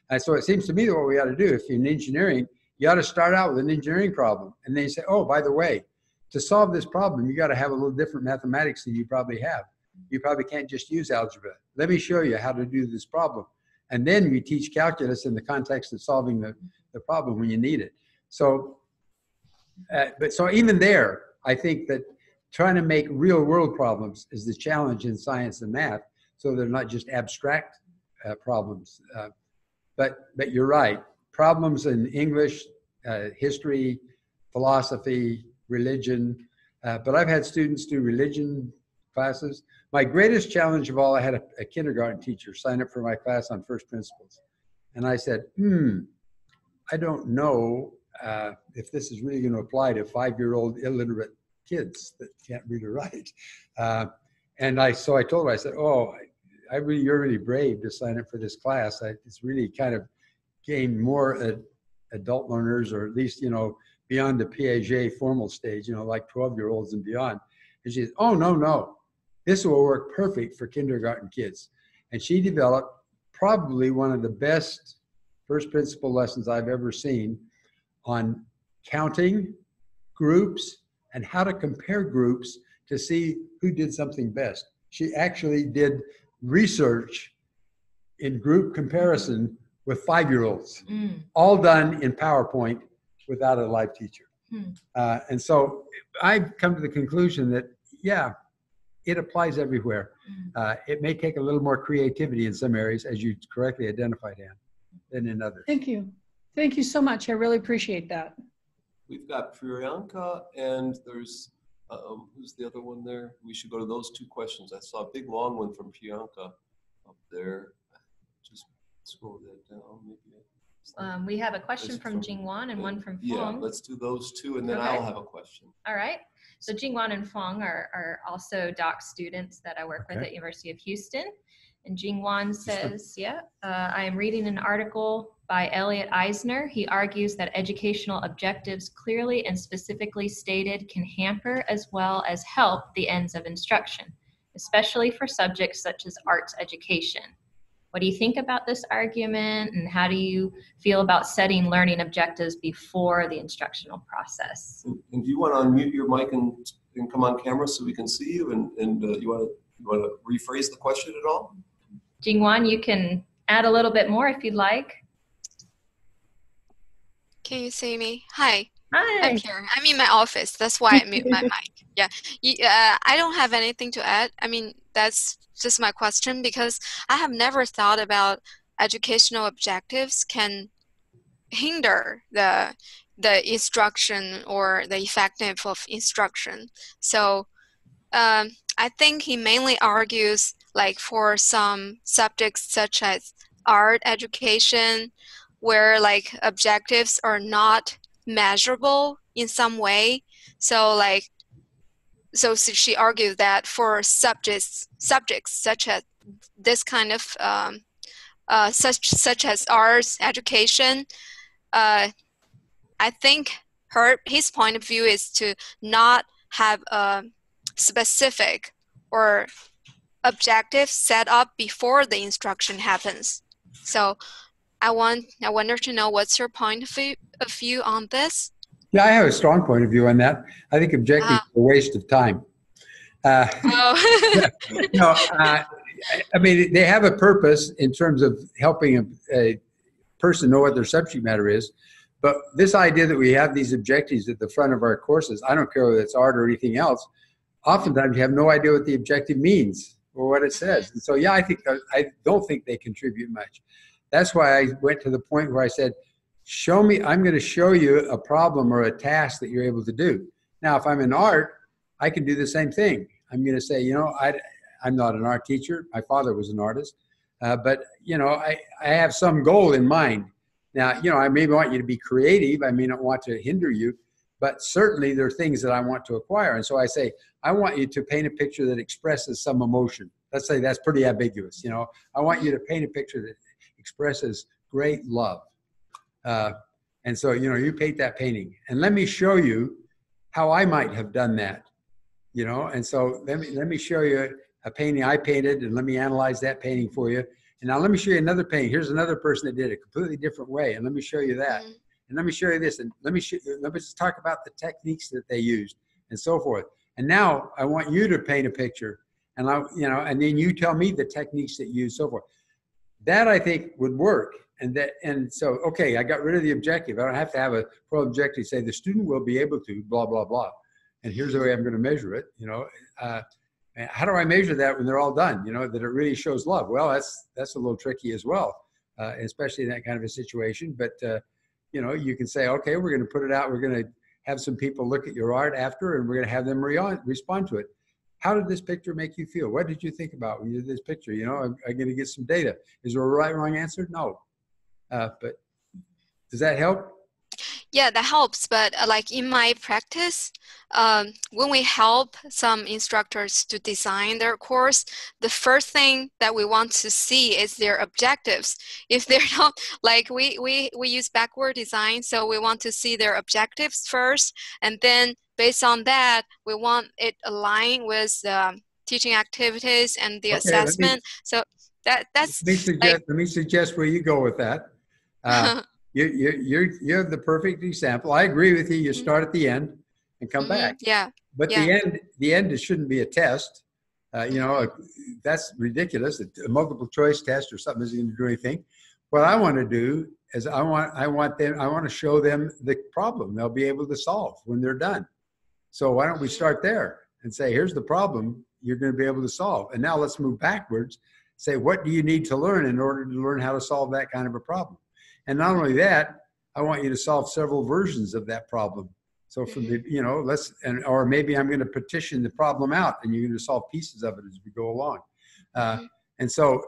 And so it seems to me that what we ought to do, if you're in engineering, you ought to start out with an engineering problem. And then you say, oh, by the way, to solve this problem, you got to have a little different mathematics than you probably have. You probably can't just use algebra. Let me show you how to do this problem. And then we teach calculus in the context of solving the, the problem when you need it. So, uh, but so even there, I think that trying to make real world problems is the challenge in science and math. So they're not just abstract uh, problems. Uh, but, but you're right. Problems in English, uh, history, philosophy, religion. Uh, but I've had students do religion classes. My greatest challenge of all, I had a, a kindergarten teacher sign up for my class on first principles. And I said, hmm, I don't know uh, if this is really going to apply to five-year-old illiterate kids that can't read or write. Uh, and I, so I told her, I said, oh, I, really, you're really brave to sign up for this class. I, it's really kind of gained more uh, adult learners, or at least, you know, beyond the Piaget formal stage, you know, like 12 year olds and beyond. And she said, oh, no, no, this will work perfect for kindergarten kids. And she developed probably one of the best first principle lessons I've ever seen on counting groups and how to compare groups to see who did something best. She actually did research in group comparison with five year olds, Mm. all done in PowerPoint without a live teacher. Hmm. Uh, and so I've come to the conclusion that, yeah, it applies everywhere. Mm. Uh, it may take a little more creativity in some areas, as you correctly identified, Ann, than in others. Thank you. Thank you so much. I really appreciate that. We've got Priyanka and there's, um, who's the other one there? We should go to those two questions. I saw a big long one from Priyanka up there. Just scroll that down maybe. Um, we have a question This from from- Jingwan and one from Yeah, let's do those two and then Okay. I'll have a question. All right. So Jingwan and Fong are, are also doc students that I work with at University of Houston. And Jingwan says, yeah, uh, I am reading an article by Elliot Eisner. He argues that educational objectives clearly and specifically stated can hamper as well as help the ends of instruction, especially for subjects such as arts education. What do you think about this argument and how do you feel about setting learning objectives before the instructional process? And and do you want to unmute your mic and, and come on camera so we can see you? And, and uh, you want to, you want to rephrase the question at all? Jingwan, you can add a little bit more if you'd like. Can you see me? Hi, Hi. I'm here. I'm in my office. That's why I mute my mic. Yeah, uh, I don't have anything to add. I mean, that's just my question because I have never thought about educational objectives can hinder the the instruction or the effectiveness of instruction. So um, I think he mainly argues like for some subjects such as art education, where like objectives are not measurable in some way. So like so she argued that for subjects subjects such as this kind of um, uh, such such as arts, education. Uh, I think her his point of view is to not have a specific or objective set up before the instruction happens. So I want I wonder to know what's your point of view, on this? Yeah, I have a strong point of view on that. I think objectives Ah. are a waste of time. Uh, Oh, no, uh, I mean, they have a purpose in terms of helping a, a person know what their subject matter is. But this idea that we have these objectives at the front of our courses, I don't care whether it's art or anything else, oftentimes you have no idea what the objective means or what it says. And so, yeah, I think I don't think they contribute much. That's why I went to the point where I said, show me, I'm going to show you a problem or a task that you're able to do. Now, if I'm in art, I can do the same thing. I'm going to say, you know, I, I'm not an art teacher. My father was an artist. Uh, but, you know, I, I have some goal in mind. Now, you know, I may want you to be creative. I may not want to hinder you, but certainly there are things that I want to acquire. And so I say, I want you to paint a picture that expresses some emotion. Let's say that's pretty ambiguous. You know, I want you to paint a picture that expresses great love. Uh, and so, you know, you paint that painting and let me show you how I might have done that, you know? And so let me, let me show you a painting I painted and let me analyze that painting for you. And now let me show you another painting. Here's another person that did it a completely different way. And let me show you that. Mhm. And let me show you this. And let me, let me just talk about the techniques that they used and so forth. And now I want you to paint a picture and I, you know, and then you tell me the techniques that you use, so forth. That I think would work. And that, and so, okay, I got rid of the objective. I don't have to have a pro objective say the student will be able to blah, blah, blah. And here's the way I'm going to measure it. You know, uh, how do I measure that when they're all done? You know, that it really shows love. Well, that's, that's a little tricky as well, uh, especially in that kind of a situation. But, uh, you know, you can say, okay, we're going to put it out. We're going to have some people look at your art after, and we're going to have them re- respond to it. How did this picture make you feel? What did you think about when you did this picture? You know, I'm, I'm going to get some data. Is there a right, wrong answer? No. Uh, but does that help? Yeah, that helps. But uh, like in my practice, um, when we help some instructors to design their course, the first thing that we want to see is their objectives. If they're not like we we we use backward design, so we want to see their objectives first, and then based on that, we want it align with the teaching activities and the Okay, let me- assessment. So that that's Let me suggest, let me suggest where you go with that. Uh, you, you, you're, you're the perfect example. I agree with you. You Mhm. start at the end and come Mhm, back. Yeah. But the end, the end, it shouldn't be a test. Uh, you know, that's ridiculous. A multiple choice test or something isn't going to do anything. What I want to do is I want, I want them, I want to show them the problem they'll be able to solve when they're done. So why don't we start there and say, here's the problem you're going to be able to solve. And now let's move backwards. Say, what do you need to learn in order to learn how to solve that kind of a problem? And not only that, I want you to solve several versions of that problem. So from the, you know, let's, and, or maybe I'm going to petition the problem out and you're going to solve pieces of it as we go along. Uh, and so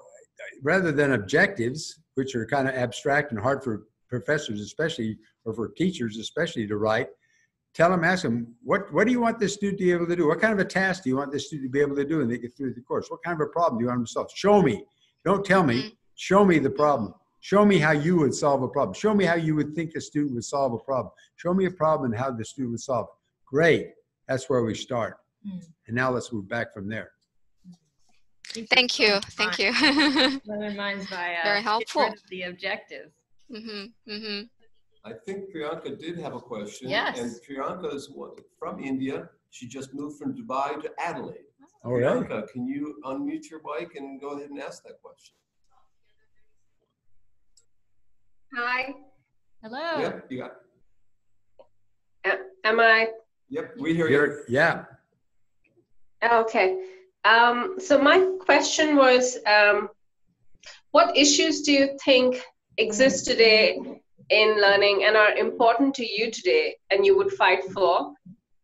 rather than objectives, which are kind of abstract and hard for professors, especially, or for teachers, especially to write, tell them, ask them, what, what do you want this student to be able to do? What kind of a task do you want this student to be able to do when they get through the course? What kind of a problem do you want them to solve? Show me. Don't tell me. Show me the problem. Show me how you would solve a problem. Show me how you would think a student would solve a problem. Show me a problem and how the student would solve it. Great. That's where we start. Hmm. And now let's move back from there. Thank you. Thank you. Blow minds by uh, Very get helpful. rid of the objectives. hmm hmm I think Priyanka did have a question. Yes. And Priyanka is what, from India. She just moved from Dubai to Adelaide. Oh, really? Priyanka, can you unmute your mic and go ahead and ask that question? Hi, Hello. Yep, you got, A- am I? yep, we hear you. You're, yeah. Okay. Um, so my question was, um, what issues do you think exist today in learning and are important to you today and you would fight for?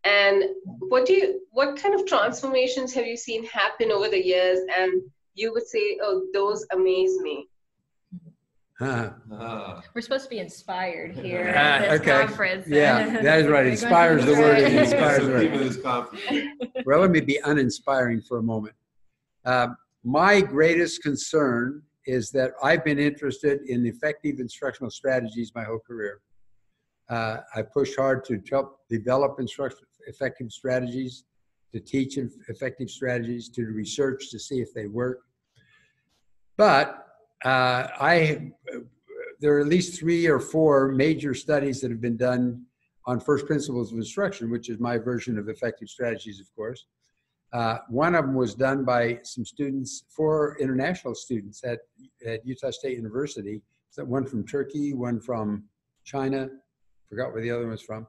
And what do you, what kind of transformations have you seen happen over the years and you would say, oh, those amaze me? Uh, We're supposed to be inspired here Ah, at this okay. conference. Yeah, that is right. Inspires the word. It inspires the the theme of word. Well, let me be uninspiring for a moment. Uh, my greatest concern is that I've been interested in effective instructional strategies my whole career. Uh, I pushed hard to help develop instruction effective strategies, to teach effective strategies, to research to see if they work. But uh, I, there are at least three or four major studies that have been done on first principles of instruction, which is my version of effective strategies, of course. Uh, one of them was done by some students, four international students at, at Utah State University. So one from Turkey, one from China, forgot where the other one was from,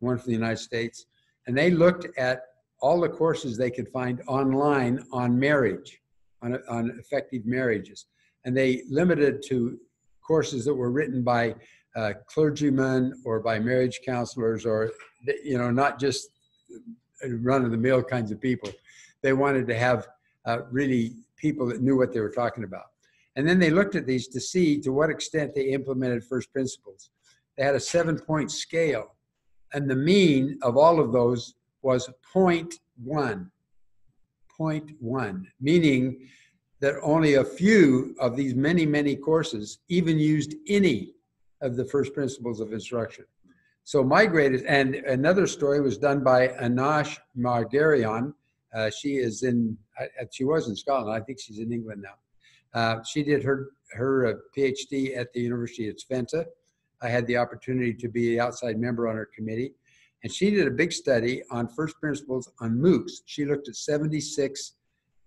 one from the United States. And they looked at all the courses they could find online on marriage, on, on effective marriages. And they limited to courses that were written by uh, clergymen or by marriage counselors or, you know, not just run of the mill kinds of people. They wanted to have uh, really people that knew what they were talking about. And then they looked at these to see to what extent they implemented first principles. They had a seven point scale, and the mean of all of those was 0.1. 0.1, meaning that only a few of these many, many courses even used any of the first principles of instruction. So my greatest, and another story was done by Anoush Margaryan. Uh, she is in, she was in Scotland. I think she's in England now. Uh, she did her her uh, PhD at the University of Twente. I had the opportunity to be an outside member on her committee, and she did a big study on first principles on MOOCs. She looked at 76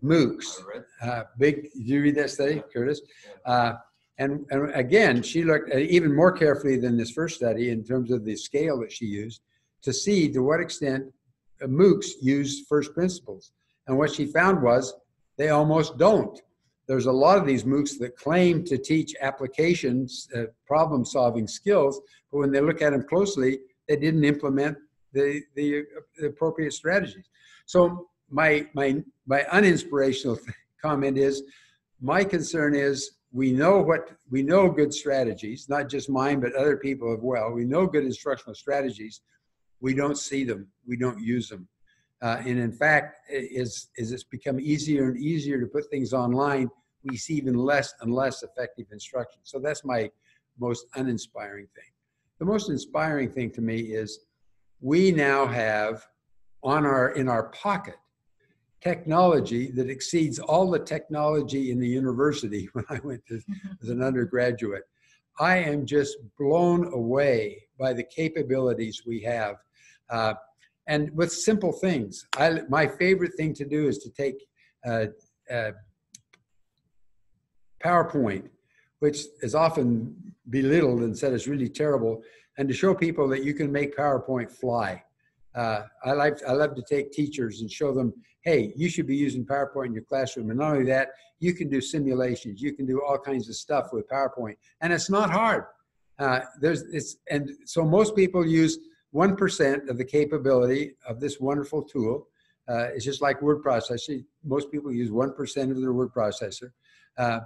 MOOCs. Uh, big, did you read that study, Curtis? Uh, and, and again, she looked even more carefully than this first study in terms of the scale that she used to see to what extent MOOCs use first principles. And what she found was they almost don't. There's a lot of these MOOCs that claim to teach applications, uh, problem solving skills, but when they look at them closely, they didn't implement the, the, the appropriate strategies. So my, my, my uninspirational comment is my concern is we know what we know good strategies, not just mine, but other people as well. We know good instructional strategies. We don't see them. We don't use them. Uh, and in fact, as, as it's become easier and easier to put things online, we see even less and less effective instruction. So that's my most uninspiring thing. The most inspiring thing to me is we now have on our in our pocket technology that exceeds all the technology in the university when I went to, mm-hmm. as an undergraduate. I am just blown away by the capabilities we have. Uh, and with simple things, I, my favorite thing to do is to take uh, uh, PowerPoint, which is often belittled and said is really terrible, and to show people that you can make PowerPoint fly. Uh, I like I love to take teachers and show them, hey, you should be using PowerPoint in your classroom. And not only that, you can do simulations, you can do all kinds of stuff with PowerPoint, and it's not hard. Uh, there's it's and so most people use one percent of the capability of this wonderful tool. Uh, it's just like word processing. Most people use one percent of their word processor, uh,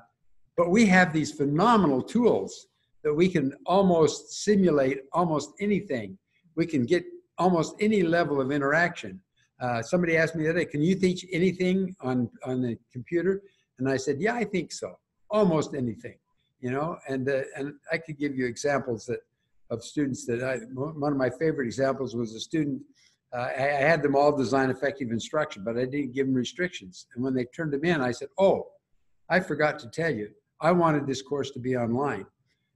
but we have these phenomenal tools that we can almost simulate almost anything. We can get almost any level of interaction. Uh, somebody asked me the other day, can you teach anything on, on the computer? And I said, yeah, I think so. Almost anything, you know, and, uh, and I could give you examples that of students that I, one of my favorite examples was a student, uh, I, had them all design effective instruction, but I didn't give them restrictions. And when they turned them in, I said, oh, I forgot to tell you, I wanted this course to be online.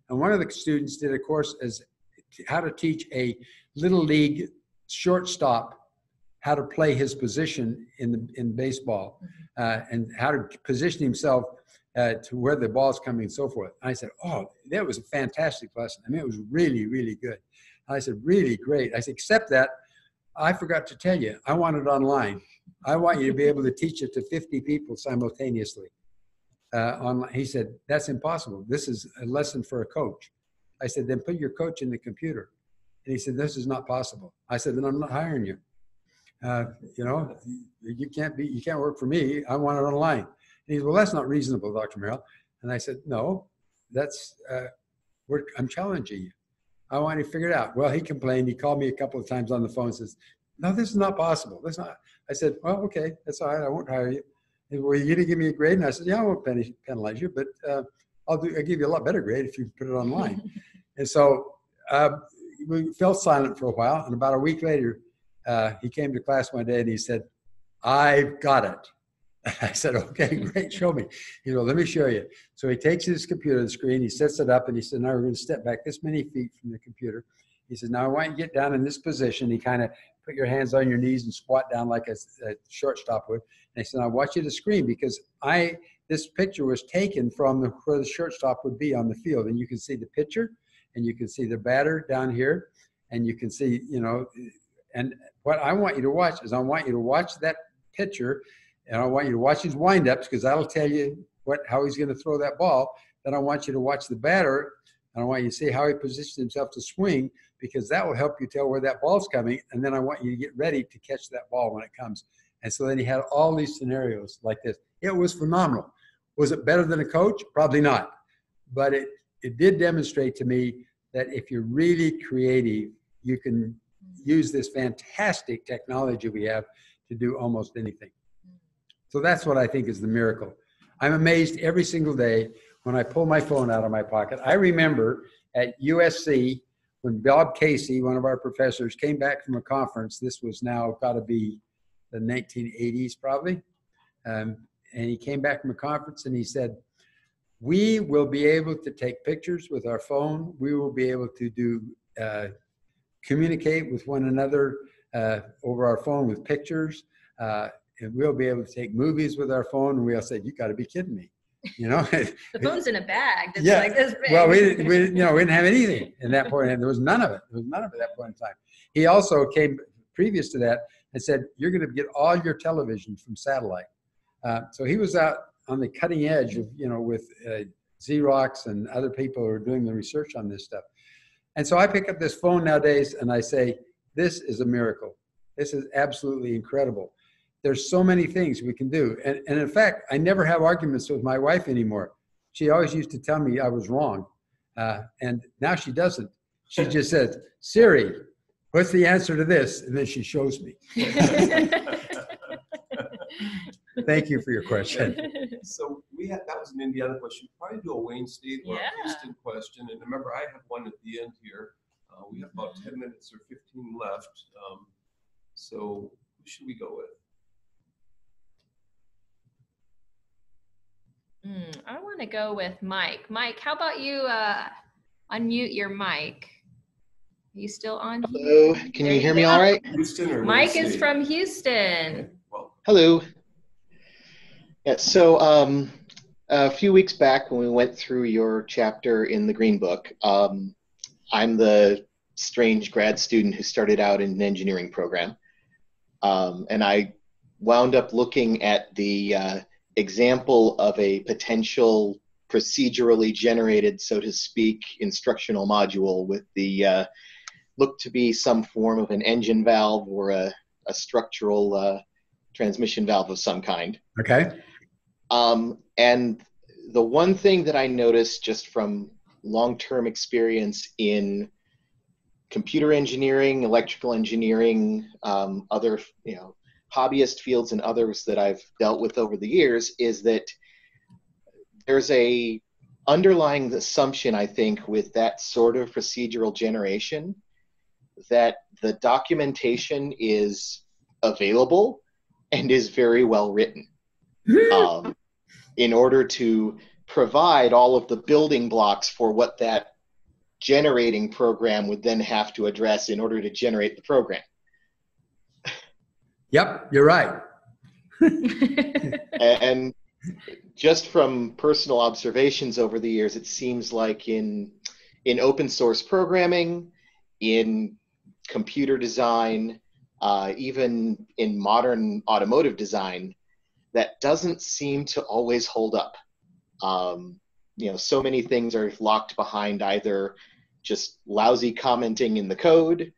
And one of the students did a course as how to teach a little league shortstop how to play his position in the, in baseball uh, and how to position himself uh, to where the ball's coming and so forth. And I said, oh, that was a fantastic lesson. I mean, it was really, really good. I said, really great. I said, except that I forgot to tell you, I want it online. I want you to be able to teach it to 50 people simultaneously. Uh, online. He said, that's impossible. This is a lesson for a coach. I said, then put your coach in the computer. And he said, this is not possible. I said, then I'm not hiring you. Uh, you know, you can't be, you can't work for me. I want it online. And he said, well, that's not reasonable, Dr. Merrill. And I said, no, that's, uh, I'm challenging you. I want to figure it out. Well, he complained. He called me a couple of times on the phone and says, no, this is not possible. This not. I said, well, okay, that's all right. I won't hire you. He said, well, you gonna give me a grade? And I said, yeah, I won't pen- penalize you, but uh, I'll do, I'll give you a lot better grade if you put it online. and so uh, we fell silent for a while. And about a week later, uh, he came to class one day and he said, I've got it. I said, okay, great, show me. He said, let me show you. So he takes his computer screen, he sets it up, and he said, now we're going to step back this many feet from the computer. He said, now I want you to get down in this position. He kind of put your hands on your knees and squat down like a, a shortstop would. And he said, I want you to scream because I this picture was taken from the, where the shortstop would be on the field, and you can see the pitcher, and you can see the batter down here, and you can see, you know, and what I want you to watch is I want you to watch that pitcher, and I want you to watch his windups because that'll tell you what how he's going to throw that ball. Then I want you to watch the batter, and I want you to see how he positions himself to swing because that will help you tell where that ball's coming. And then I want you to get ready to catch that ball when it comes. And so then he had all these scenarios like this. It was phenomenal. Was it better than a coach? Probably not. But it, it did demonstrate to me that if you're really creative, you can use this fantastic technology we have to do almost anything. So that's what I think is the miracle. I'm amazed every single day when I pull my phone out of my pocket. I remember at USC when Bob Casey, one of our professors, came back from a conference. This was now got to be the 1980s probably. Um, and he came back from a conference and he said, we will be able to take pictures with our phone. We will be able to do uh, communicate with one another uh, over our phone with pictures. Uh, and we'll be able to take movies with our phone. And we all said, "You got to be kidding me!" You know, The phone's in a bag that's Yeah. like this big. well, we didn't, we didn't, you know, we didn't have anything at that point, and there was none of it. There was none of it at that point in time. He also came previous to that and said, "You're going to get all your television from satellite." Uh, so he was out on the cutting edge of, you know, with uh, Xerox and other people who are doing the research on this stuff. And so I pick up this phone nowadays and I say, "This is a miracle. This is absolutely incredible." There's so many things we can do, and, and in fact, I never have arguments with my wife anymore she always used to tell me I was wrong. Uh, and now she doesn't. She just says, Siri, what's the answer to this? And then she shows me. Thank you for your question. So we had, that was an Indiana question. Probably do a Wayne State or a Houston question. And remember, I have one at the end here. Uh, we have about ten minutes or fifteen left. Um, so who should we go with? Hmm, I want to go with Mike. Mike, how about you uh, unmute your mic? Are you still on? Hello, can you you hear me all right? Houston or Mike is from Houston. Well, Hello. Yeah, so um, a few weeks back when we went through your chapter in the Green Book, um, I'm the strange grad student who started out in an engineering program. Um, and I wound up looking at the uh, example of a potential procedurally generated, so to speak, instructional module with the uh, looked to be some form of an engine valve or a, a structural uh, transmission valve of some kind. Okay. Um, and the one thing that I noticed just from long term experience in computer engineering, electrical engineering, um, other you know hobbyist fields and others that I've dealt with over the years is that there's a underlying assumption I think with that sort of procedural generation that the documentation is available and is very well written. Um, in order to provide all of the building blocks for what that generating program would then have to address in order to generate the program. Yep, you're right. And just from personal observations over the years, it seems like in in open source programming, in computer design, uh, even in modern automotive design, that doesn't seem to always hold up. Um, you know, so many things are locked behind either just lousy commenting in the code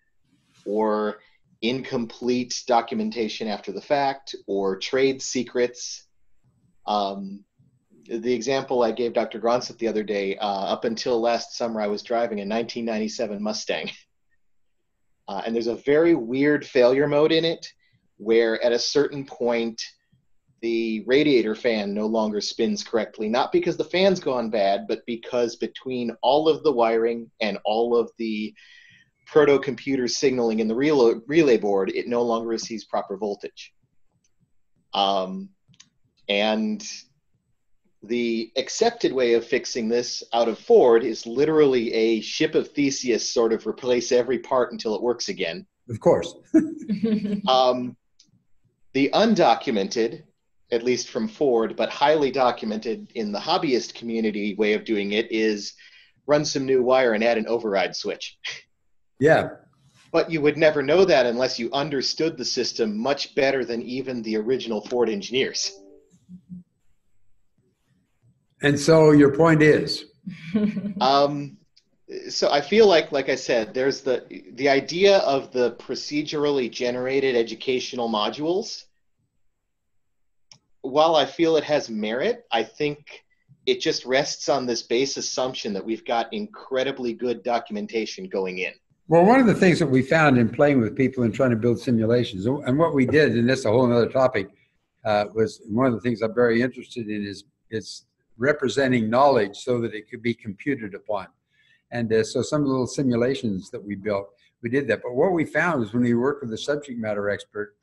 or incomplete documentation after the fact or trade secrets. Um, the example I gave Dr. Gronseth the other day, uh, up until last summer, I was driving a 1997 Mustang. Uh, and there's a very weird failure mode in it where at a certain point, the radiator fan no longer spins correctly, not because the fan's gone bad, but because between all of the wiring and all of the proto computer signaling in the relay, relay board, it no longer receives proper voltage. Um, and the accepted way of fixing this out of Ford is literally a ship of Theseus sort of replace every part until it works again. Of course. Um, the undocumented, at least from Ford, but highly documented in the hobbyist community way of doing it is run some new wire and add an override switch. Yeah. But you would never know that unless you understood the system much better than even the original Ford engineers. And so your point is, Um, so I feel like, like I said, there's the the idea of the procedurally generated educational modules. While I feel it has merit, I think it just rests on this base assumption that we've got incredibly good documentation going in. well, one of the things that we found in playing with people and trying to build simulations, and what we did, and this is a whole other topic, uh, was one of the things I'm very interested in is is representing knowledge so that it could be computed upon. And uh, so some of the little simulations that we built, we did that. But what we found was when we worked with a subject matter expert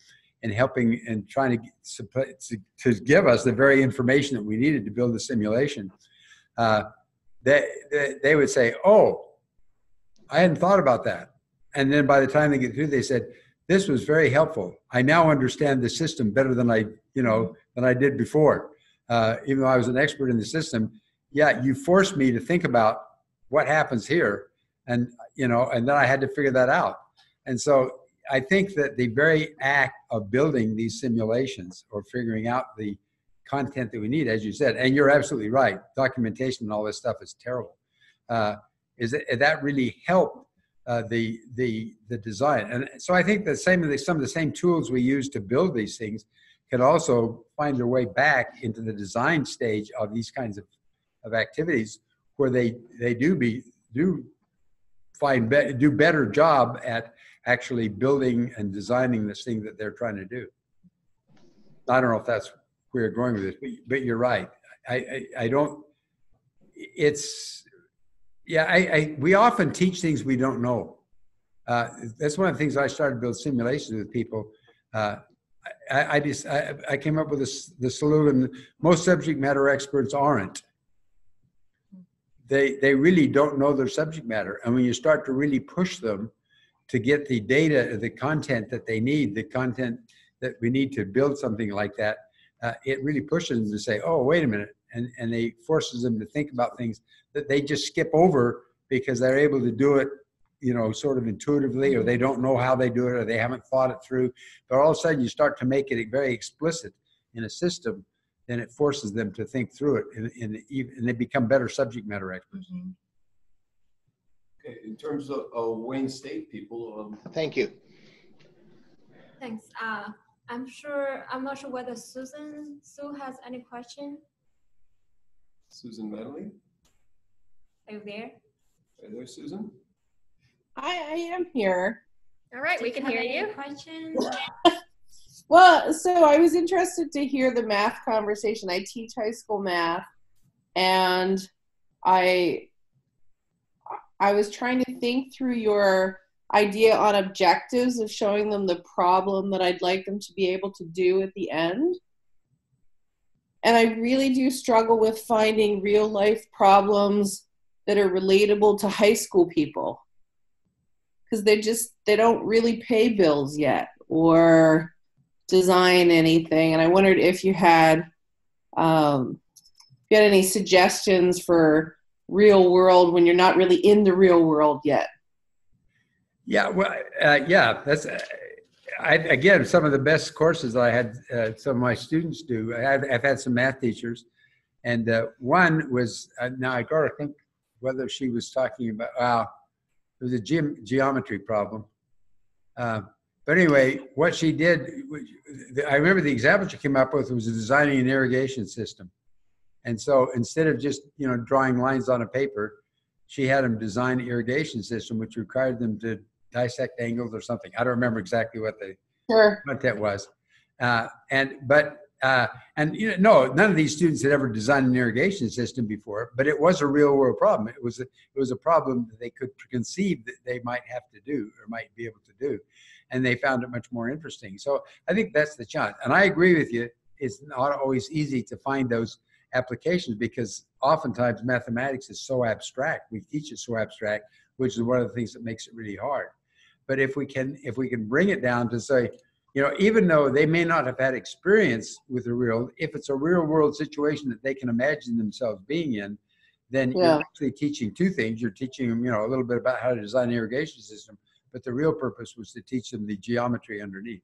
and helping and trying to, to, to give us the very information that we needed to build the simulation, uh, they, they, they would say, oh, I hadn't thought about that. And then by the time they get through, they said, this was very helpful. I now understand the system better than I, you know, than I did before. Uh, even though I was an expert in the system, yeah, you forced me to think about what happens here, and you know, and then I had to figure that out. And so I think that the very act of building these simulations or figuring out the content that we need, as you said, and you're absolutely right, documentation and all this stuff is terrible. Uh, is that, that really helped uh, the the the design? And so I think the same some of the same tools we use to build these things can also find their way back into the design stage of these kinds of, of activities where they they do be do find be, do better job at actually building and designing this thing that they're trying to do. I don't know if that's where you're going with this, but, but you're right. I, I, I don't, it's, yeah, I, I, we often teach things we don't know. Uh, that's one of the things I started to build simulations with people. Uh, I, I just, I, I came up with this, the slogan, most subject matter experts aren't. They, they really don't know their subject matter. And when you start to really push them to get the data, the content that they need, the content that we need to build something like that, uh, it really pushes them to say, oh, wait a minute. And, and they forces them to think about things that they just skip over because they're able to do it, you know, sort of intuitively, or they don't know how they do it, or they haven't thought it through. But all of a sudden, you start to make it very explicit in a system, then it forces them to think through it, and, and, and they become better subject matter experts. Okay, In terms of uh, Wayne State people, um, Thank you. Thanks. Uh, I'm sure, I'm not sure whether Susan, Sue has any question. Susan Medley, Are you there? are you there, Susan? I, I am here. All right, Do we can have hear any you. Questions? Well, so I was interested to hear the math conversation. I teach high school math, and I I was trying to think through your idea on objectives of showing them the problem that I'd like them to be able to do at the end. And I really do struggle with finding real life problems that are relatable to high school people because they just they don't really pay bills yet or design anything and i wondered if you had um, if you had any suggestions for real world when you're not really in the real world yet Yeah, well, uh, yeah, that's, uh, I, again, some of the best courses I had, uh, some of my students do. I've, I've had some math teachers. And uh, one was, uh, now I gotta think whether she was talking about, wow, it was a geom geometry problem. But anyway, what she did, I remember the example she came up with was designing an irrigation system. And so instead of just, you know, drawing lines on a paper, she had them design an irrigation system, which required them to dissect angles or something. I don't remember exactly what the sure content was. Uh, and but Uh, and you know, no, none of these students had ever designed an irrigation system before, but it was a real world problem. It was a, it was a problem that they could conceive that they might have to do or might be able to do, and they found it much more interesting. So I think that's the challenge. And I agree with you. It's not always easy to find those applications because oftentimes mathematics is so abstract. We teach it so abstract, which is one of the things that makes it really hard. But if we can if we can bring it down to say you know, even though they may not have had experience with the real, if it's a real world situation that they can imagine themselves being in, then Yeah. you're actually teaching two things. You're teaching them, you know, a little bit about how to design an irrigation system, but the real purpose was to teach them the geometry underneath.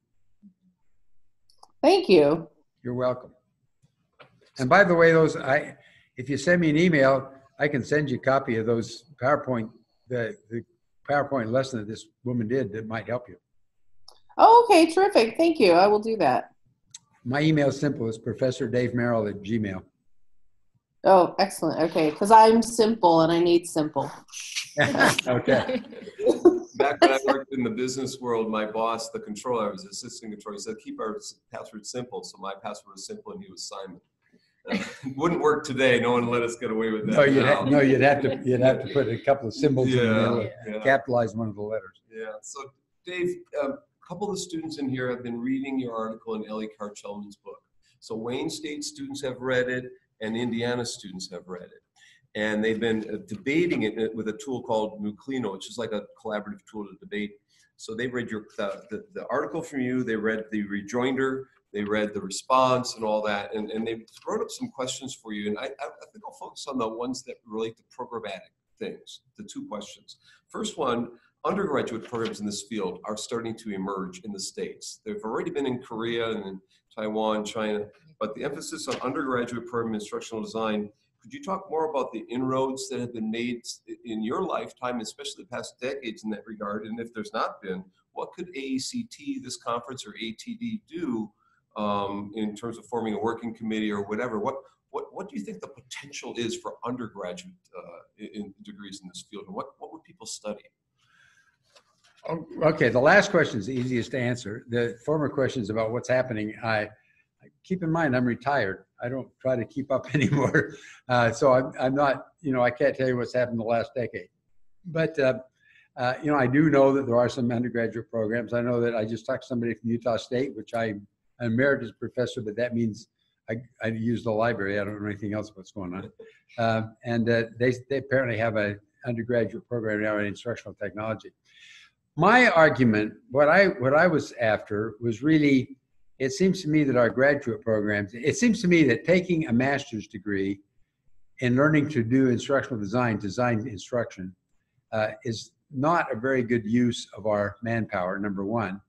Thank you. You're welcome. And by the way, those I, if you send me an email, I can send you a copy of those PowerPoint, the the PowerPoint lesson that this woman did that might help you. Oh, okay, terrific. Thank you. I will do that. My email is simple. It's Professor Dave Merrill at Gmail. Oh, excellent. Okay, because I'm simple and I need simple. okay. Back when I worked in the business world, my boss, the controller, I was assistant controller, he said, keep our password simple. So my password was simple and he was Simon. Uh, Wouldn't work today. No one let us get away with that. No, you'd ha- no, you'd have to you'd have to put a couple of symbols in the middle, Yeah, yeah. capitalize one of the letters. Yeah, so Dave, um, a couple of the students in here have been reading your article in Ellie Carr-Chellman's book. So Wayne State students have read it and Indiana students have read it. And they've been uh, debating it with a tool called Nuclino, which is like a collaborative tool to debate. So they read your, the, the, the article from you, they read the rejoinder, they read the response and all that, and, and they wrote up some questions for you. And I, I I think I'll focus on the ones that relate to programmatic things, the two questions. First one, undergraduate programs in this field are starting to emerge in the States. They've already been in Korea and in Taiwan, China, but the emphasis on undergraduate program instructional design, could you talk more about the inroads that have been made in your lifetime, especially the past decades in that regard? And if there's not been, what could AECT, this conference, or ATD do um, in terms of forming a working committee or whatever? What, what, what do you think the potential is for undergraduate uh, in, degrees in this field? And what, what would people study? Oh, Okay, the last question is the easiest to answer. The former questions about what's happening, I keep in mind I'm retired. I don't try to keep up anymore, uh, so I'm, I'm not. You know, I can't tell you what's happened the last decade. But uh, uh, you know, I do know that there are some undergraduate programs. I know that I just talked to somebody from Utah State, which I'm an emeritus professor, but that means I, I use the library. I don't know anything else what's going on. Uh, and uh, they, they apparently have a undergraduate program now in instructional technology. My argument, what I what I was after was really, it seems to me that our graduate programs, it seems to me that taking a master's degree and learning to do instructional design, design instruction, uh, is not a very good use of our manpower. Number one,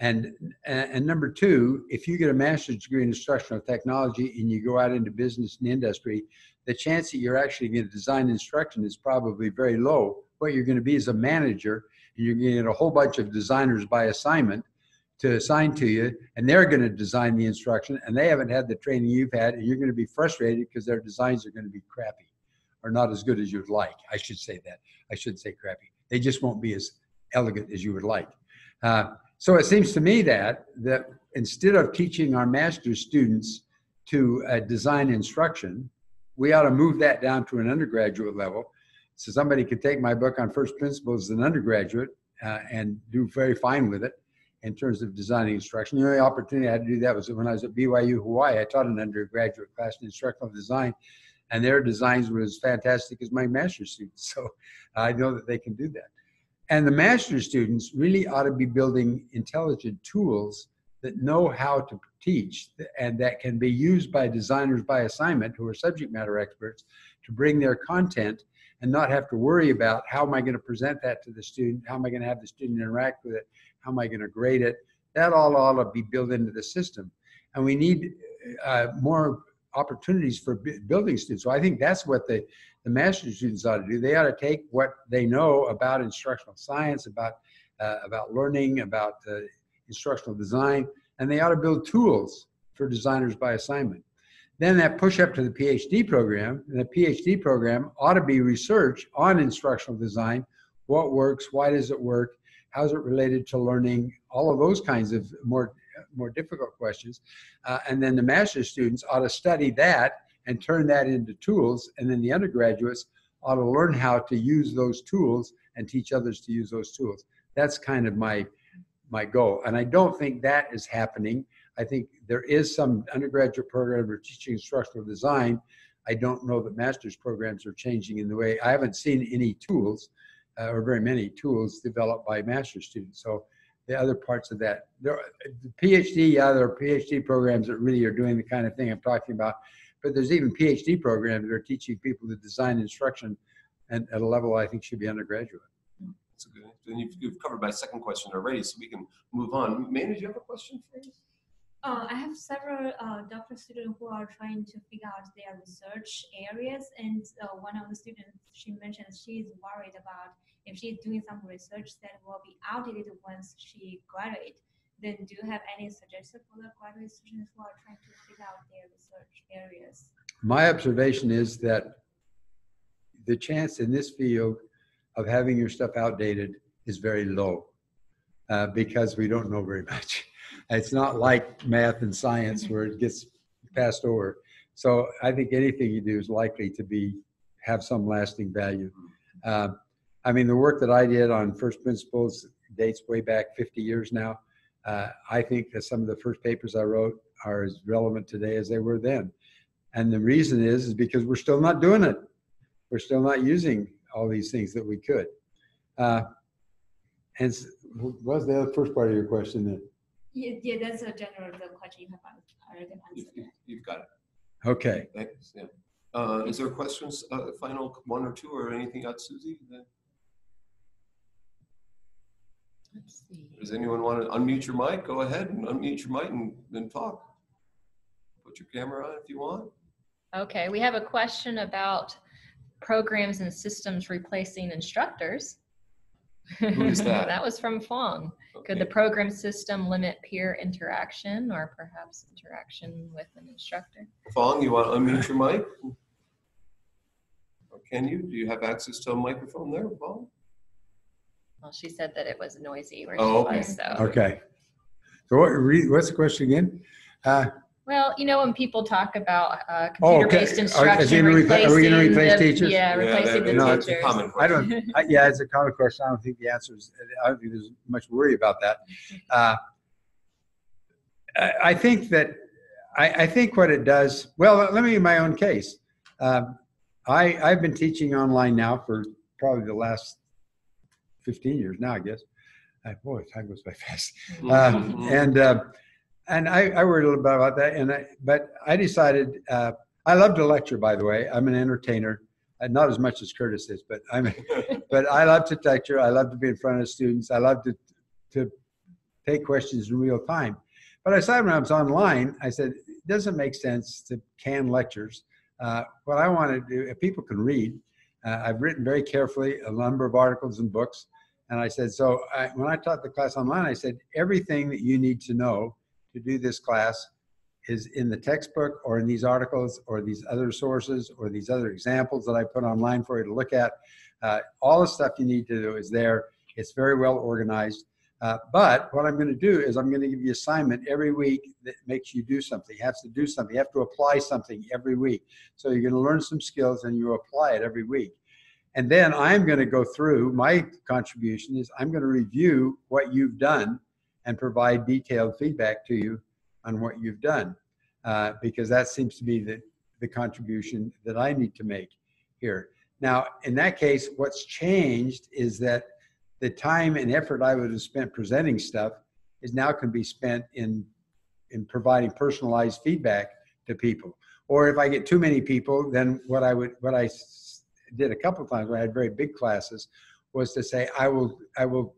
and and number two, if you get a master's degree in instructional technology and you go out into business and industry, the chance that you're actually going to design instruction is probably very low. What you're going to be is a manager, and you're going to get a whole bunch of designers by assignment to assign to you, and they're going to design the instruction, and they haven't had the training you've had, and you're going to be frustrated because their designs are going to be crappy or not as good as you'd like. I should say that. I should say crappy. They just won't be as elegant as you would like. Uh, so it seems to me that that instead of teaching our master's students to uh, design instruction, we ought to move that down to an undergraduate level. So somebody could take my book on first principles as an undergraduate uh, and do very fine with it in terms of designing instruction. The only opportunity I had to do that was when I was at BYU Hawaii. I taught an undergraduate class in instructional design, and their designs were as fantastic as my master's students. So I know that they can do that. And the master's students really ought to be building intelligent tools that know how to teach and that can be used by designers by assignment who are subject matter experts to bring their content and not have to worry about how am I going to present that to the student? How am I going to have the student interact with it? How am I going to grade it? That all ought to be built into the system. And we need uh, more opportunities for building students. So I think that's what the, the master's students ought to do. They ought to take what they know about instructional science, about, uh, about learning, about uh, instructional design, and they ought to build tools for designers by assignment. Then that push up to the PhD program, and the PhD program ought to be research on instructional design. What works? Why does it work? How's it related to learning? All of those kinds of more more difficult questions. Uh, and then the master's students ought to study that and turn that into tools. And then the undergraduates ought to learn how to use those tools and teach others to use those tools. That's kind of my my goal. And I don't think that is happening. I think there is some undergraduate program for teaching instructional design. I don't know that master's programs are changing in the way. I haven't seen any tools uh, or very many tools developed by master's students. So the other parts of that, there, the PhD, yeah, there are PhD programs that really are doing the kind of thing I'm talking about. But there's even PhD programs that are teaching people to design instruction and at a level I think should be undergraduate. That's a good, and you've, you've covered my second question already, so we can move on. Do you have a question for us? Uh, I have several uh, doctoral students who are trying to figure out their research areas, and uh, one of the students she mentioned she's worried about if she's doing some research that will be outdated once she graduates. Then, do you have any suggestions for the graduate students who are trying to figure out their research areas? My observation is that the chance in this field of having your stuff outdated is very low uh, because we don't know very much. It's not like math and science where it gets passed over. So I think anything you do is likely to be have some lasting value. Uh, I mean, the work that I did on first principles dates way back 50 years now. Uh, I think that some of the first papers I wrote are as relevant today as they were then. And the reason is, is because we're still not doing it. We're still not using all these things that we could. Uh, and what was the first part of your question then? Yeah, yeah, that's a general the question you have already You've, answered. you've- you've got it. Okay. Thanks, yeah. Uh, is there questions, uh, final one or two or anything else, Susie? that- Let's see. Does anyone want to unmute your mic? Go ahead and unmute your mic and then talk. Put your camera on if you want. Okay, we have a question about programs and systems replacing instructors. Who is that? That was from Fong. Could the program system limit peer interaction or perhaps interaction with an instructor? Fong, you want to unmute your mic? Or can you? Do you have access to a microphone there, Fong? Well, she said that it was noisy where Oh, she okay. was, so. Okay. So what, what's the question again? Uh, Well, you know, when people talk about uh, Oh, computer-based Are- is instruction, he gonna are we gonna replacing replace the- teachers? Yeah, replacing the that- No, that's a teachers. common I don't, I, yeah, it's a common question. I don't think the answer is, I don't think there's much worry about that. Uh, I, I think that, I, I think what it does, well, let me give my own case. Um, I, I've been teaching online now for probably the last 15 years now, I guess. Uh, Boy, time goes by fast. Uh, Mhm. and uh, and I, I worried a little bit about that. And I, but I decided uh, I love to lecture. By the way, I'm an entertainer, uh, not as much as Curtis is, but I'm. but I love to lecture. I love to be in front of students. I love to to take questions in real time. But I decided when I was online, I said it doesn't make sense to can lectures. Uh, what I want to do, if people can read, uh, I've written very carefully a number of articles and books. And I said, so I, when I taught the class online, I said, everything that you need to know to do this class is in the textbook or in these articles or these other sources or these other examples that I put online for you to look at. Uh, all the stuff you need to do is there. It's very well organized. Uh, but what I'm going to do is I'm going to give you assignment every week that makes you do something. You have to do something. You have to apply something every week. So you're going to learn some skills and you apply it every week. And then I'm going to go through my contribution is I'm going to review what you've done and provide detailed feedback to you on what you've done uh, because that seems to be the, the contribution that I need to make here. Now, in that case, what's changed is that the time and effort I would have spent presenting stuff is now can be spent in in providing personalized feedback to people. Or if I get too many people, then what I would what I did a couple of times when I had very big classes was to say I will I will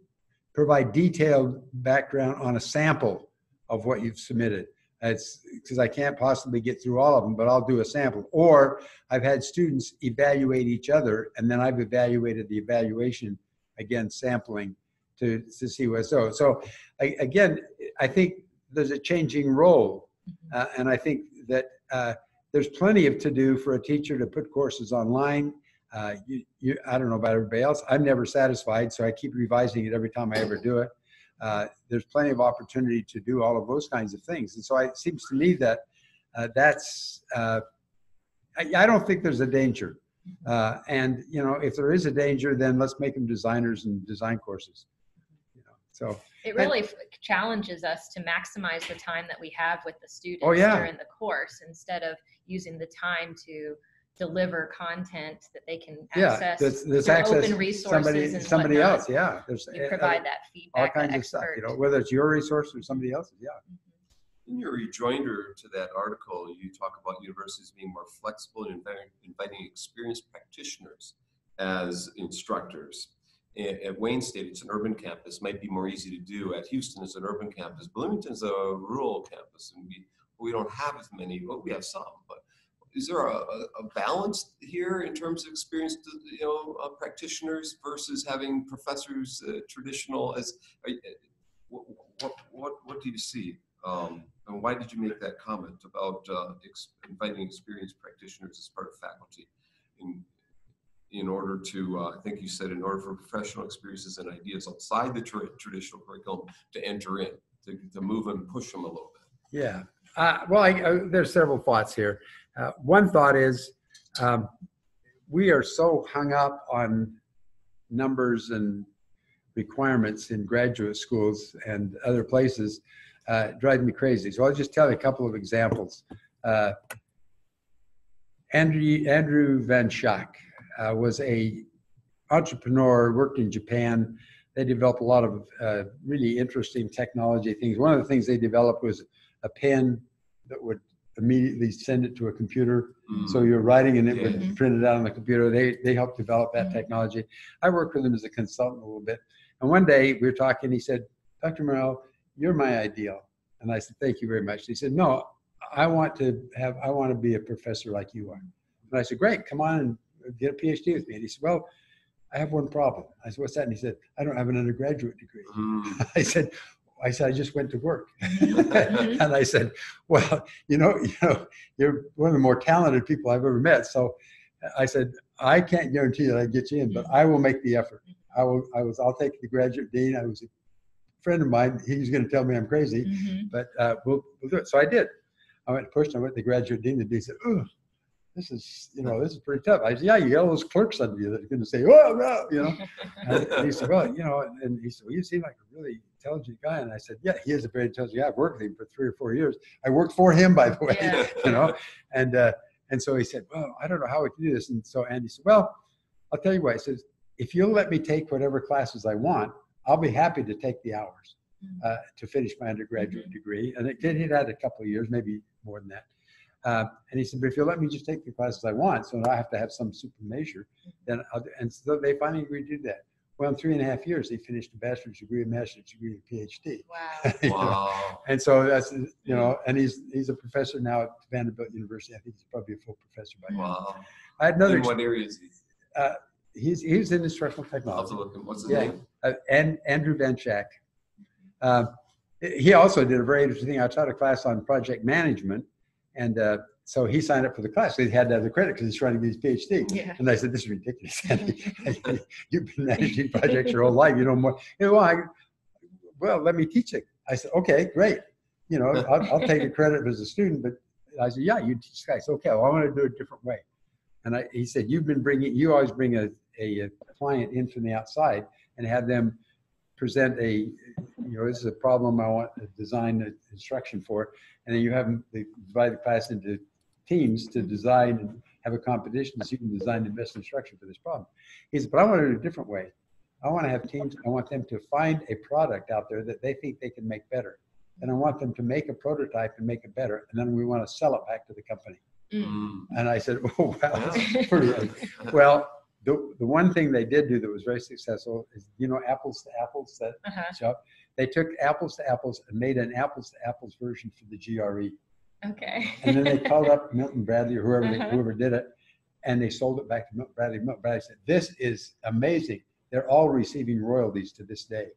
provide detailed background on a sample of what you've submitted. It's because I can't possibly get through all of them, but I'll do a sample. Or I've had students evaluate each other, and then I've evaluated the evaluation again, sampling to to see what's so. So I, again, I think there's a changing role, uh, and I think that uh, there's plenty of to do for a teacher to put courses online. Uh, you, you, I don't know about everybody else. I'm never satisfied, so I keep revising it every time I ever do it. uh, there's plenty of opportunity to do all of those kinds of things. And so I, it seems to me that uh, that's, uh, I, I don't think there's a danger. Uh, and, you know, if there is a danger, then let's make them designers and design courses. You know, so, It really f- challenges us to maximize the time that we have with the students Oh, yeah. during the course instead of using the time to deliver content that they can yeah, access there's, there's access open resources somebody, and somebody whatnot. else. Yeah. There's You uh, provide that all feedback, that kinds of stuff, you know, whether it's your resource or somebody else's. Yeah. In your rejoinder to that article, you talk about universities being more flexible and inviting, inviting experienced practitioners as instructors. At, at Wayne State, it's an urban campus, might be more easy to do. At Houston, it's an urban campus. Bloomington's a rural campus, and we we don't have as many. Well, we have some, but is there a, a, balance here in terms of experienced, you know, uh, practitioners versus having professors uh, traditional as? Uh, what, what what do you see? Um, and why did you make that comment about uh, ex- inviting experienced practitioners as part of faculty? In, in order to, uh, I think you said, in order for professional experiences and ideas outside the tra- traditional curriculum to enter in, to, to move and push them a little bit. Yeah. Uh, well, I, uh, there's several thoughts here. Uh, one thought is um, we are so hung up on numbers and requirements in graduate schools and other places, uh, drive me crazy. So I'll just tell you a couple of examples. Uh, Andrew, Andrew Van Schaack uh, was a entrepreneur, worked in Japan. They developed a lot of uh, really interesting technology things. One of the things they developed was a pen that would immediately send it to a computer. So you're writing and it would print it out on the computer. They, they helped develop that technology. I worked with him as a consultant a little bit. And one day we were talking, he said, Dr. Merrill, you're my ideal. And I said, thank you very much. He said, no, I want to have, I want to be a professor like you are. And I said, great, come on and get a PhD with me. And he said, well, I have one problem. I said, what's that? And he said, I don't have an undergraduate degree. Mm. I said, I said, I just went to work. and I said, well, you know, you know, you're one of the more talented people I've ever met. So I said, I can't guarantee that I get you in, but I will make the effort. I will, I was, I'll take the graduate dean. I was a friend of mine. He was going to tell me I'm crazy, Mhm. but uh, we'll, we'll do it. So I did. I went pushed. I went to the graduate dean. and he said, "Oh, this is, you know, this is pretty tough." I said, "Yeah, you got all those clerks under you that are going to say, oh no," you know. And he said, "Well, you know," and he said, "Well, you seem like a really intelligent guy." And I said, "Yeah, he is a very intelligent guy. I've worked with him for three or four years. I worked for him, by the way, Yeah. you know." And uh, and so he said, "Well, I don't know how we can do this." And so Andy said, "Well, I'll tell you what." He says, "If you'll let me take whatever classes I want, I'll be happy to take the hours." uh, to finish my undergraduate degree. And it, he'd had a couple of years, maybe more than that. Uh, and he said, but if you'll let me just take the classes I want, so I have to have some super measure, then I'll do. And so they finally agreed to do that. Well, in three and a half years, he finished a bachelor's degree, a master's degree, a PhD. Wow. You know? Wow. And so that's, you know, and he's, he's a professor now at Vanderbilt University. I think he's probably a full professor by now. Wow. I had another, In what area is he? he's, he's in instructional I'll have technology. to look him. What's his Yeah. name? uh, and Andrew Van Uh, he also did a very interesting thing. I taught a class on project management, and uh, so he signed up for the class. He had to have the credit because he's trying to get his PhD. Yeah. And I said, "This is ridiculous. You've been managing projects your whole life. You know more." You know, well, I, well, let me teach it. I said, "Okay, great. You know, I'll, I'll take the credit as a student." But I said, "Yeah, you teach guys. Okay, well, I want to do it a different way." And I, he said, "You've been bringing. You always bring a, a, a client in from the outside and have them present a, you know, this is a problem I want to design an instruction for, and then you have them divide the class into teams to design and have a competition so you can design the best instruction for this problem. He said, but I want to do it a different way. I want to have teams. I want them to find a product out there that they think they can make better, and I want them to make a prototype and make it better, and then we want to sell it back to the company. Mm. And I said, oh, wow, that's. Well, the, the one thing they did do that was very successful is, you know, apples to apples, that Uh-huh. shop. They took apples to apples and made an apples to apples version for the GRE. Okay. And then they called up Milton Bradley or whoever, they- Uh-huh. whoever did it, and they sold it back to Milton Bradley. Milton Bradley said, this is amazing. They're all receiving royalties to this day.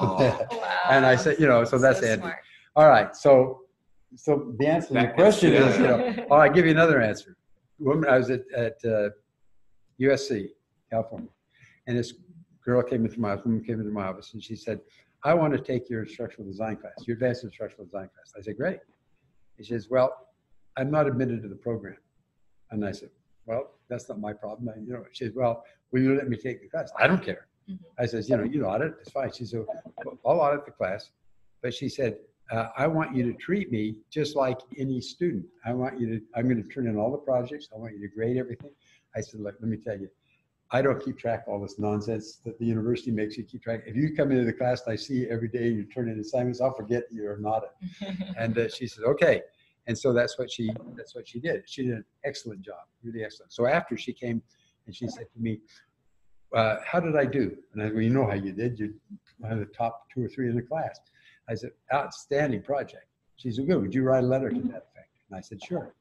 Wow. Wow. And I said, you know, so that's So Andy. smart. All right, so, so the answer to the question is, you know, Oh, I'll give you another answer. Woman, I was at, at uh, USC, California, and this girl came into my woman came into my office and she said, I want to take your instructional design class, your advanced instructional design class. I said, great. He says, well, I'm not admitted to the program. And I said, well, that's not my problem. I, you know, she says, well, will you let me take the class? I don't care. I says, you know, you audit, it's fine. She said, well, I'll audit the class. But she said, uh, I want you to treat me just like any student. I want you to, I'm going to turn in all the projects. I want you to grade everything. I said, look, let me tell you, I don't keep track of all this nonsense that the university makes you keep track. If you come into the class and I see you every day and you turn in assignments, I'll forget you're not. it. And uh, she said, okay. And so that's what she that's what she did. She did an excellent job, really excellent. So after she came and she said to me, uh, "How did I do?" And I said, "Well, you know how you did. You're one of the top two or three in the class." I said, "Outstanding project." She said, "Good. Would you write a letter to that effect?" And I said, "Sure."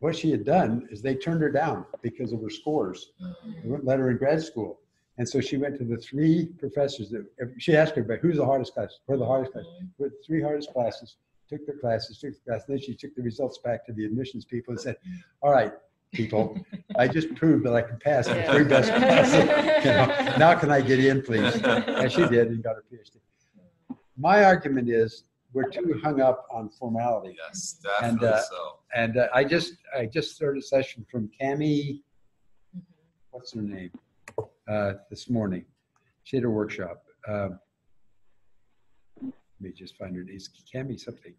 What she had done is they turned her down because of her scores. Mm-hmm. They wouldn't let her in grad school. And so she went to the three professors that she asked everybody, who's the hardest class? Who are the hardest class? Mm-hmm. Who the three hardest classes? Took their classes, took the class. Then she took the results back to the admissions people and said, mm-hmm. all right, people, I just proved that I can pass the three best classes. You know, now can I get in, please? And she did and got her PhD. My argument is we're too hung up on formality. Yes, And, definitely uh, so. And uh, I just, I just started a session from Cami, what's her name, uh, this morning. She had a workshop. Um, Let me just find her name. It's Cami something.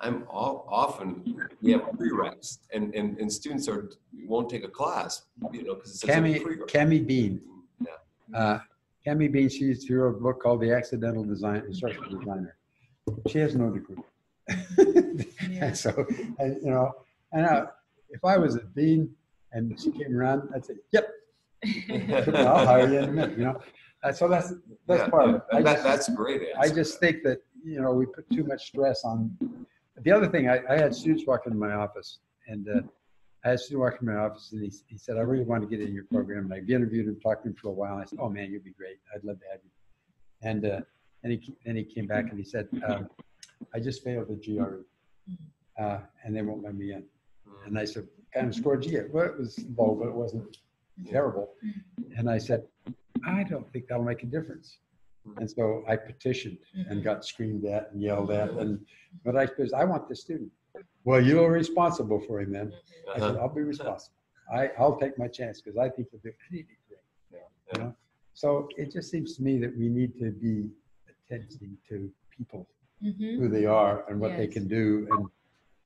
I'm all, often, we have prereqs and, and, and students are, won't take a class, you know, because it says. Cami. Cami Bean. Yeah. Uh, Cami Bean, she used to wrote a book called The Accidental Design, Instructional Designer. She has no degree. And so, and, you know, and uh, if I was a dean and she came around, I'd say, yep, I'll hire you in a minute, you know? Uh, so that's, that's Yeah, part of it. I and that, just- that's great I just think that, you know, we put too much stress on, the other thing, I, I had students walk into my office and uh, I had a student walk into my office and he, he said, I really want to get in your program. And I interviewed him, talked to him for a while. And I said, oh man, you'd be great. I'd love to have you. And, uh, and he, then he came back and he said, um, I just failed the GRE mm-hmm. uh, and they won't let me in. Mm-hmm. And I said, kind of scored you? Well, it was low, but it wasn't mm-hmm. terrible. And I said, I don't think that'll make a difference. And so I petitioned and got screamed at and yelled at. And but I said, I want this student. Well, you're responsible for him then. I said, Uh-huh. I'll be uh-huh. responsible. I, I'll take my chance because I think he'll do anything great. You know? So it just seems to me that we need to be attending to people, who they are and what they can do and,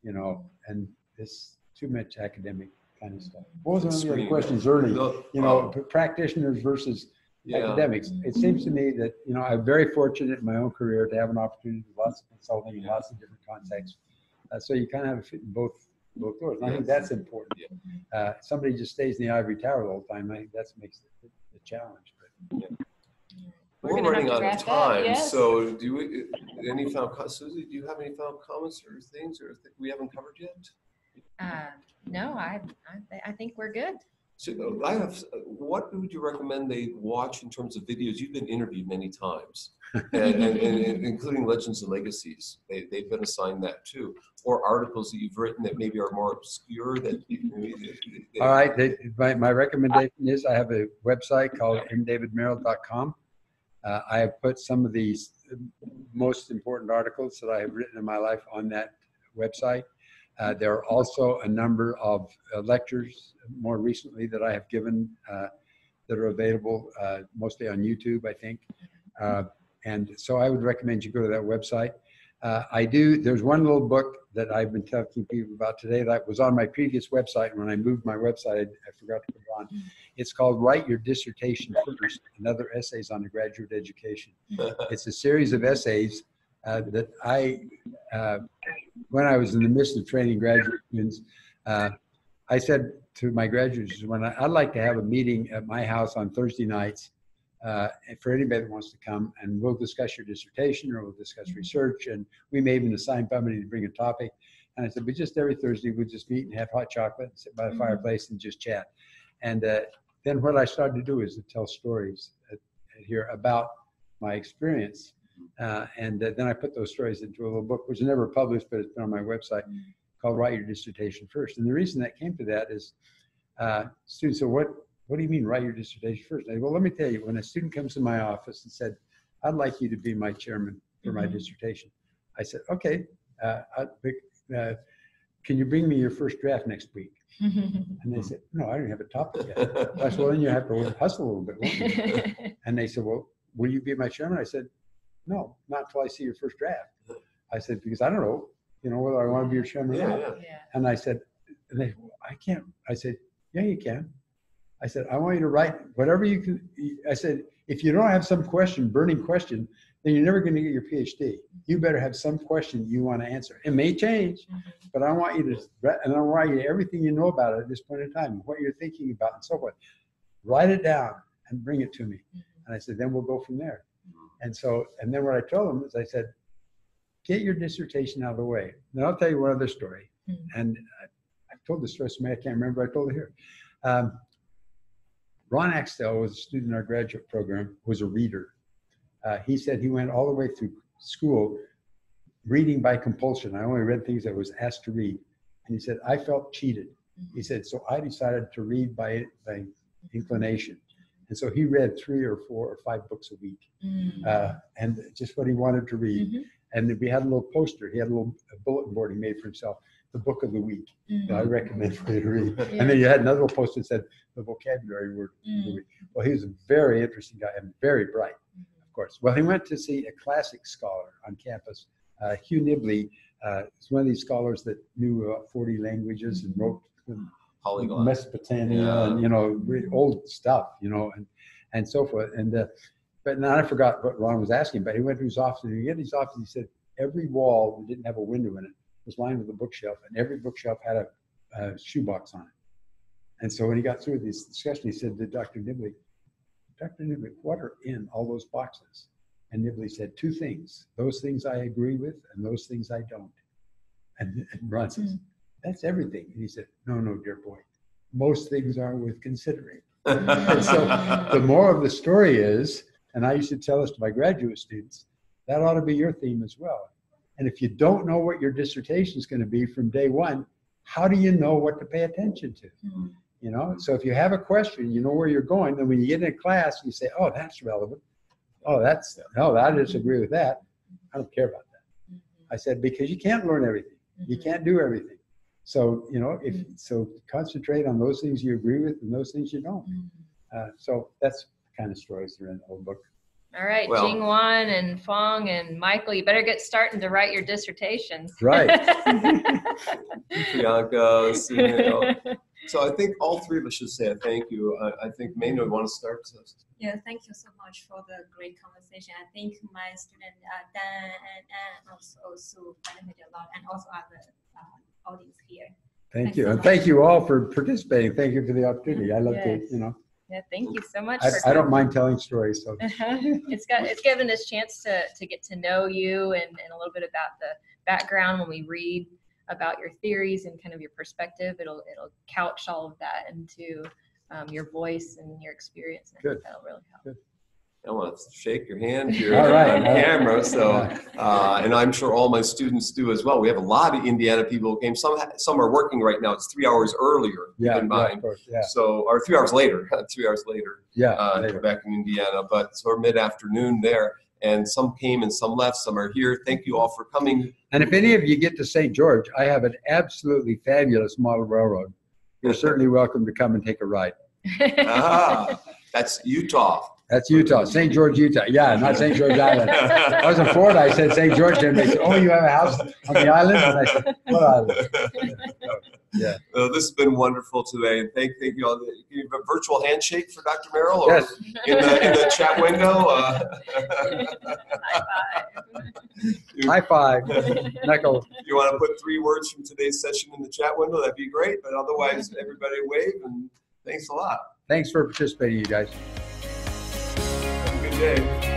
you know, and this too much academic kind of stuff. What was one of the other Screening. questions early? No, You know, um, practitioners versus yeah. academics. It seems to me that, you know, I'm very fortunate in my own career to have an opportunity to lots of consulting in lots of different contexts. Uh, so you kind of have a fit in both, both doors. And I think that's important. Uh, somebody just stays in the ivory tower all the time. I think that makes the, the challenge. But We're We're running to out of time, yes. so do we, any final, Susie, do you have any final comments or things or that we haven't covered yet? Uh, no, I, I, I think we're good. So uh, I have, what would you recommend they watch in terms of videos? You've been interviewed many times, and, and, and, and including Legends and Legacies. They, they've been assigned that too. Or articles that you've written that maybe are more obscure that. you- that- All right, the- my, my recommendation is I have a website called mdavidmerrill.com. Uh, I have put some of these most important articles that I have written in my life on that website. Uh, there are also a number of uh, lectures more recently that I have given uh, that are available uh, mostly on YouTube, I think. Uh, and so I would recommend you go to that website. Uh, I do, there's one little book that I've been talking to people about today that was on my previous website. When I moved my website, I, I forgot to put it on. It's called Write Your Dissertation First and Other Essays on the Graduate Education. It's a series of essays uh, that I, uh, when I was in the midst of training graduate students, uh, I said to my graduates, when I, I'd like to have a meeting at my house on Thursday nights uh, for anybody that wants to come, and we'll discuss your dissertation or we'll discuss research, and we may even assign somebody to bring a topic. And I said, but just every Thursday, we'll just meet and have hot chocolate and sit by the fireplace and just chat. And uh, then what I started to do is to tell stories uh, here about my experience. Uh, and uh, then I put those stories into a little book, which is never published, but it's been on my website called Write Your Dissertation First. And the reason that came to that is uh, students said, what, what do you mean write your dissertation first? I said, well, let me tell you, when a student comes to my office and said, I'd like you to be my chairman for my Mhm. dissertation. I said, okay, uh, I, uh, can you bring me your first draft next week? And they said, no, I don't have a topic yet. I said, well, then you have to hustle a little bit. won't you?" And they said, well, will you be my chairman? I said, no, not until I see your first draft. I said, because I don't know, you know, whether I want to be your chairman or not. yeah. yeah. And I said, and they, well, I can't. I said, yeah, you can. I said, I want you to write whatever you can. I said, if you don't have some question, burning question, then you're never going to get your PhD. You better have some question you want to answer. It may change, Mhm. but I want you to, and I want you everything you know about it at this point in time, what you're thinking about, and so forth. Write it down and bring it to me. And I said, then we'll go from there. And so, and then what I told them is, I said, get your dissertation out of the way. Now I'll tell you one other story. And I, I told this story to somebody, I can't remember. I told it here. Um, Ron Axtell was a student in our graduate program, was a reader. Uh, he said he went all the way through school reading by compulsion. I only read things that was asked to read. And he said, I felt cheated. He said, so I decided to read by, by inclination. And so he read three or four or five books a week, Mm. uh, and just what he wanted to read. Mhm. And we had a little poster. He had a little bulletin board he made for himself, the book of the week. Mhm. that I recommend for you to read. Yeah. And then you had another little poster that said the vocabulary word. of the Mm. week. Well, he was a very interesting guy and very bright, of course. Well, he went to see a classic scholar on campus, uh, Hugh Nibley. Uh, he's one of these scholars that knew uh, 40 languages and wrote Polyglot. Mesopotamia Yeah. and you know old stuff, you know, and and so forth. And uh, but now I forgot what Ron was asking. But he went to his office and he get his office. He said every wall that didn't have a window in it was lined with a bookshelf, and every bookshelf had a, a shoebox on it. And so when he got through this discussion, he said to Dr. Nibley, Dr. Nibley, what are in all those boxes? And Nibley said two things: those things I agree with, and those things I don't. And, and Ron says, that's everything. And he said, no, no, dear boy, most things are worth considering. So the more of the story is, and I used to tell this to my graduate students, that ought to be your theme as well. And if you don't know what your dissertation is going to be from day one, how do you know what to pay attention to? Mm. You know, mm-hmm. so if you have a question, you know where you're going. Then when you get in a class, you say, "Oh, that's relevant. Oh, that's no, I disagree with that. I don't care about that." Mm-hmm. I said because you can't learn everything. You mm-hmm. can't do everything. So you know, if so, concentrate on those things you agree with and those things you don't. Uh, so that's the kind of stories that are in the old book. All right, Well- Jing Wan and Fong and Michael, you better get starting to write your dissertations. Right. Priyanka, Sunil. So I think all three of us should say a thank you. I, I think Maynard would want to start. Yeah, thank you so much for the great conversation. I think my student uh, Dan and Anne also also benefited a lot, and also other uh, audience here. Thank Thanks you, so and much. thank you all for participating. Thank you for the opportunity. I love to, you know, Yeah, thank you so much. I, for I don't mind telling stories. So it's got it's given us chance to to get to know you and, and a little bit about the background when we read about your theories and kind of your perspective. It'll it'll couch all of that into um, your voice and your experience. And I think Good. that'll really help. I want to shake your hand here All right. on camera. So, uh, and I'm sure all my students do as well. We have a lot of Indiana people who came. Some some are working right now. It's three hours earlier. keep yeah, in yeah, mind. of course, yeah, So, or three hours later. three hours later. yeah. uh, later. back in Indiana, but so mid afternoon there. And some came and some left, some are here. Thank you all for coming. And if any of you get to St. George, I have an absolutely fabulous model railroad. You're certainly welcome to come and take a ride. Ah, that's Utah. That's Utah, St. George, Utah. Yeah, not St. George Island. I was in Florida. I said St. George, and they said, "Oh, you have a house on the island?" And I said, "What island?" Yeah. Uh, this has been wonderful today, and thank thank you all. Can you have a virtual handshake for Dr. Merrill? Or Yes. In the in the chat window. Uh, High five, knuckle. you want to put three words from today's session in the chat window? That'd be great. But otherwise, everybody wave and thanks a lot. Thanks for participating, you guys. Have a good day.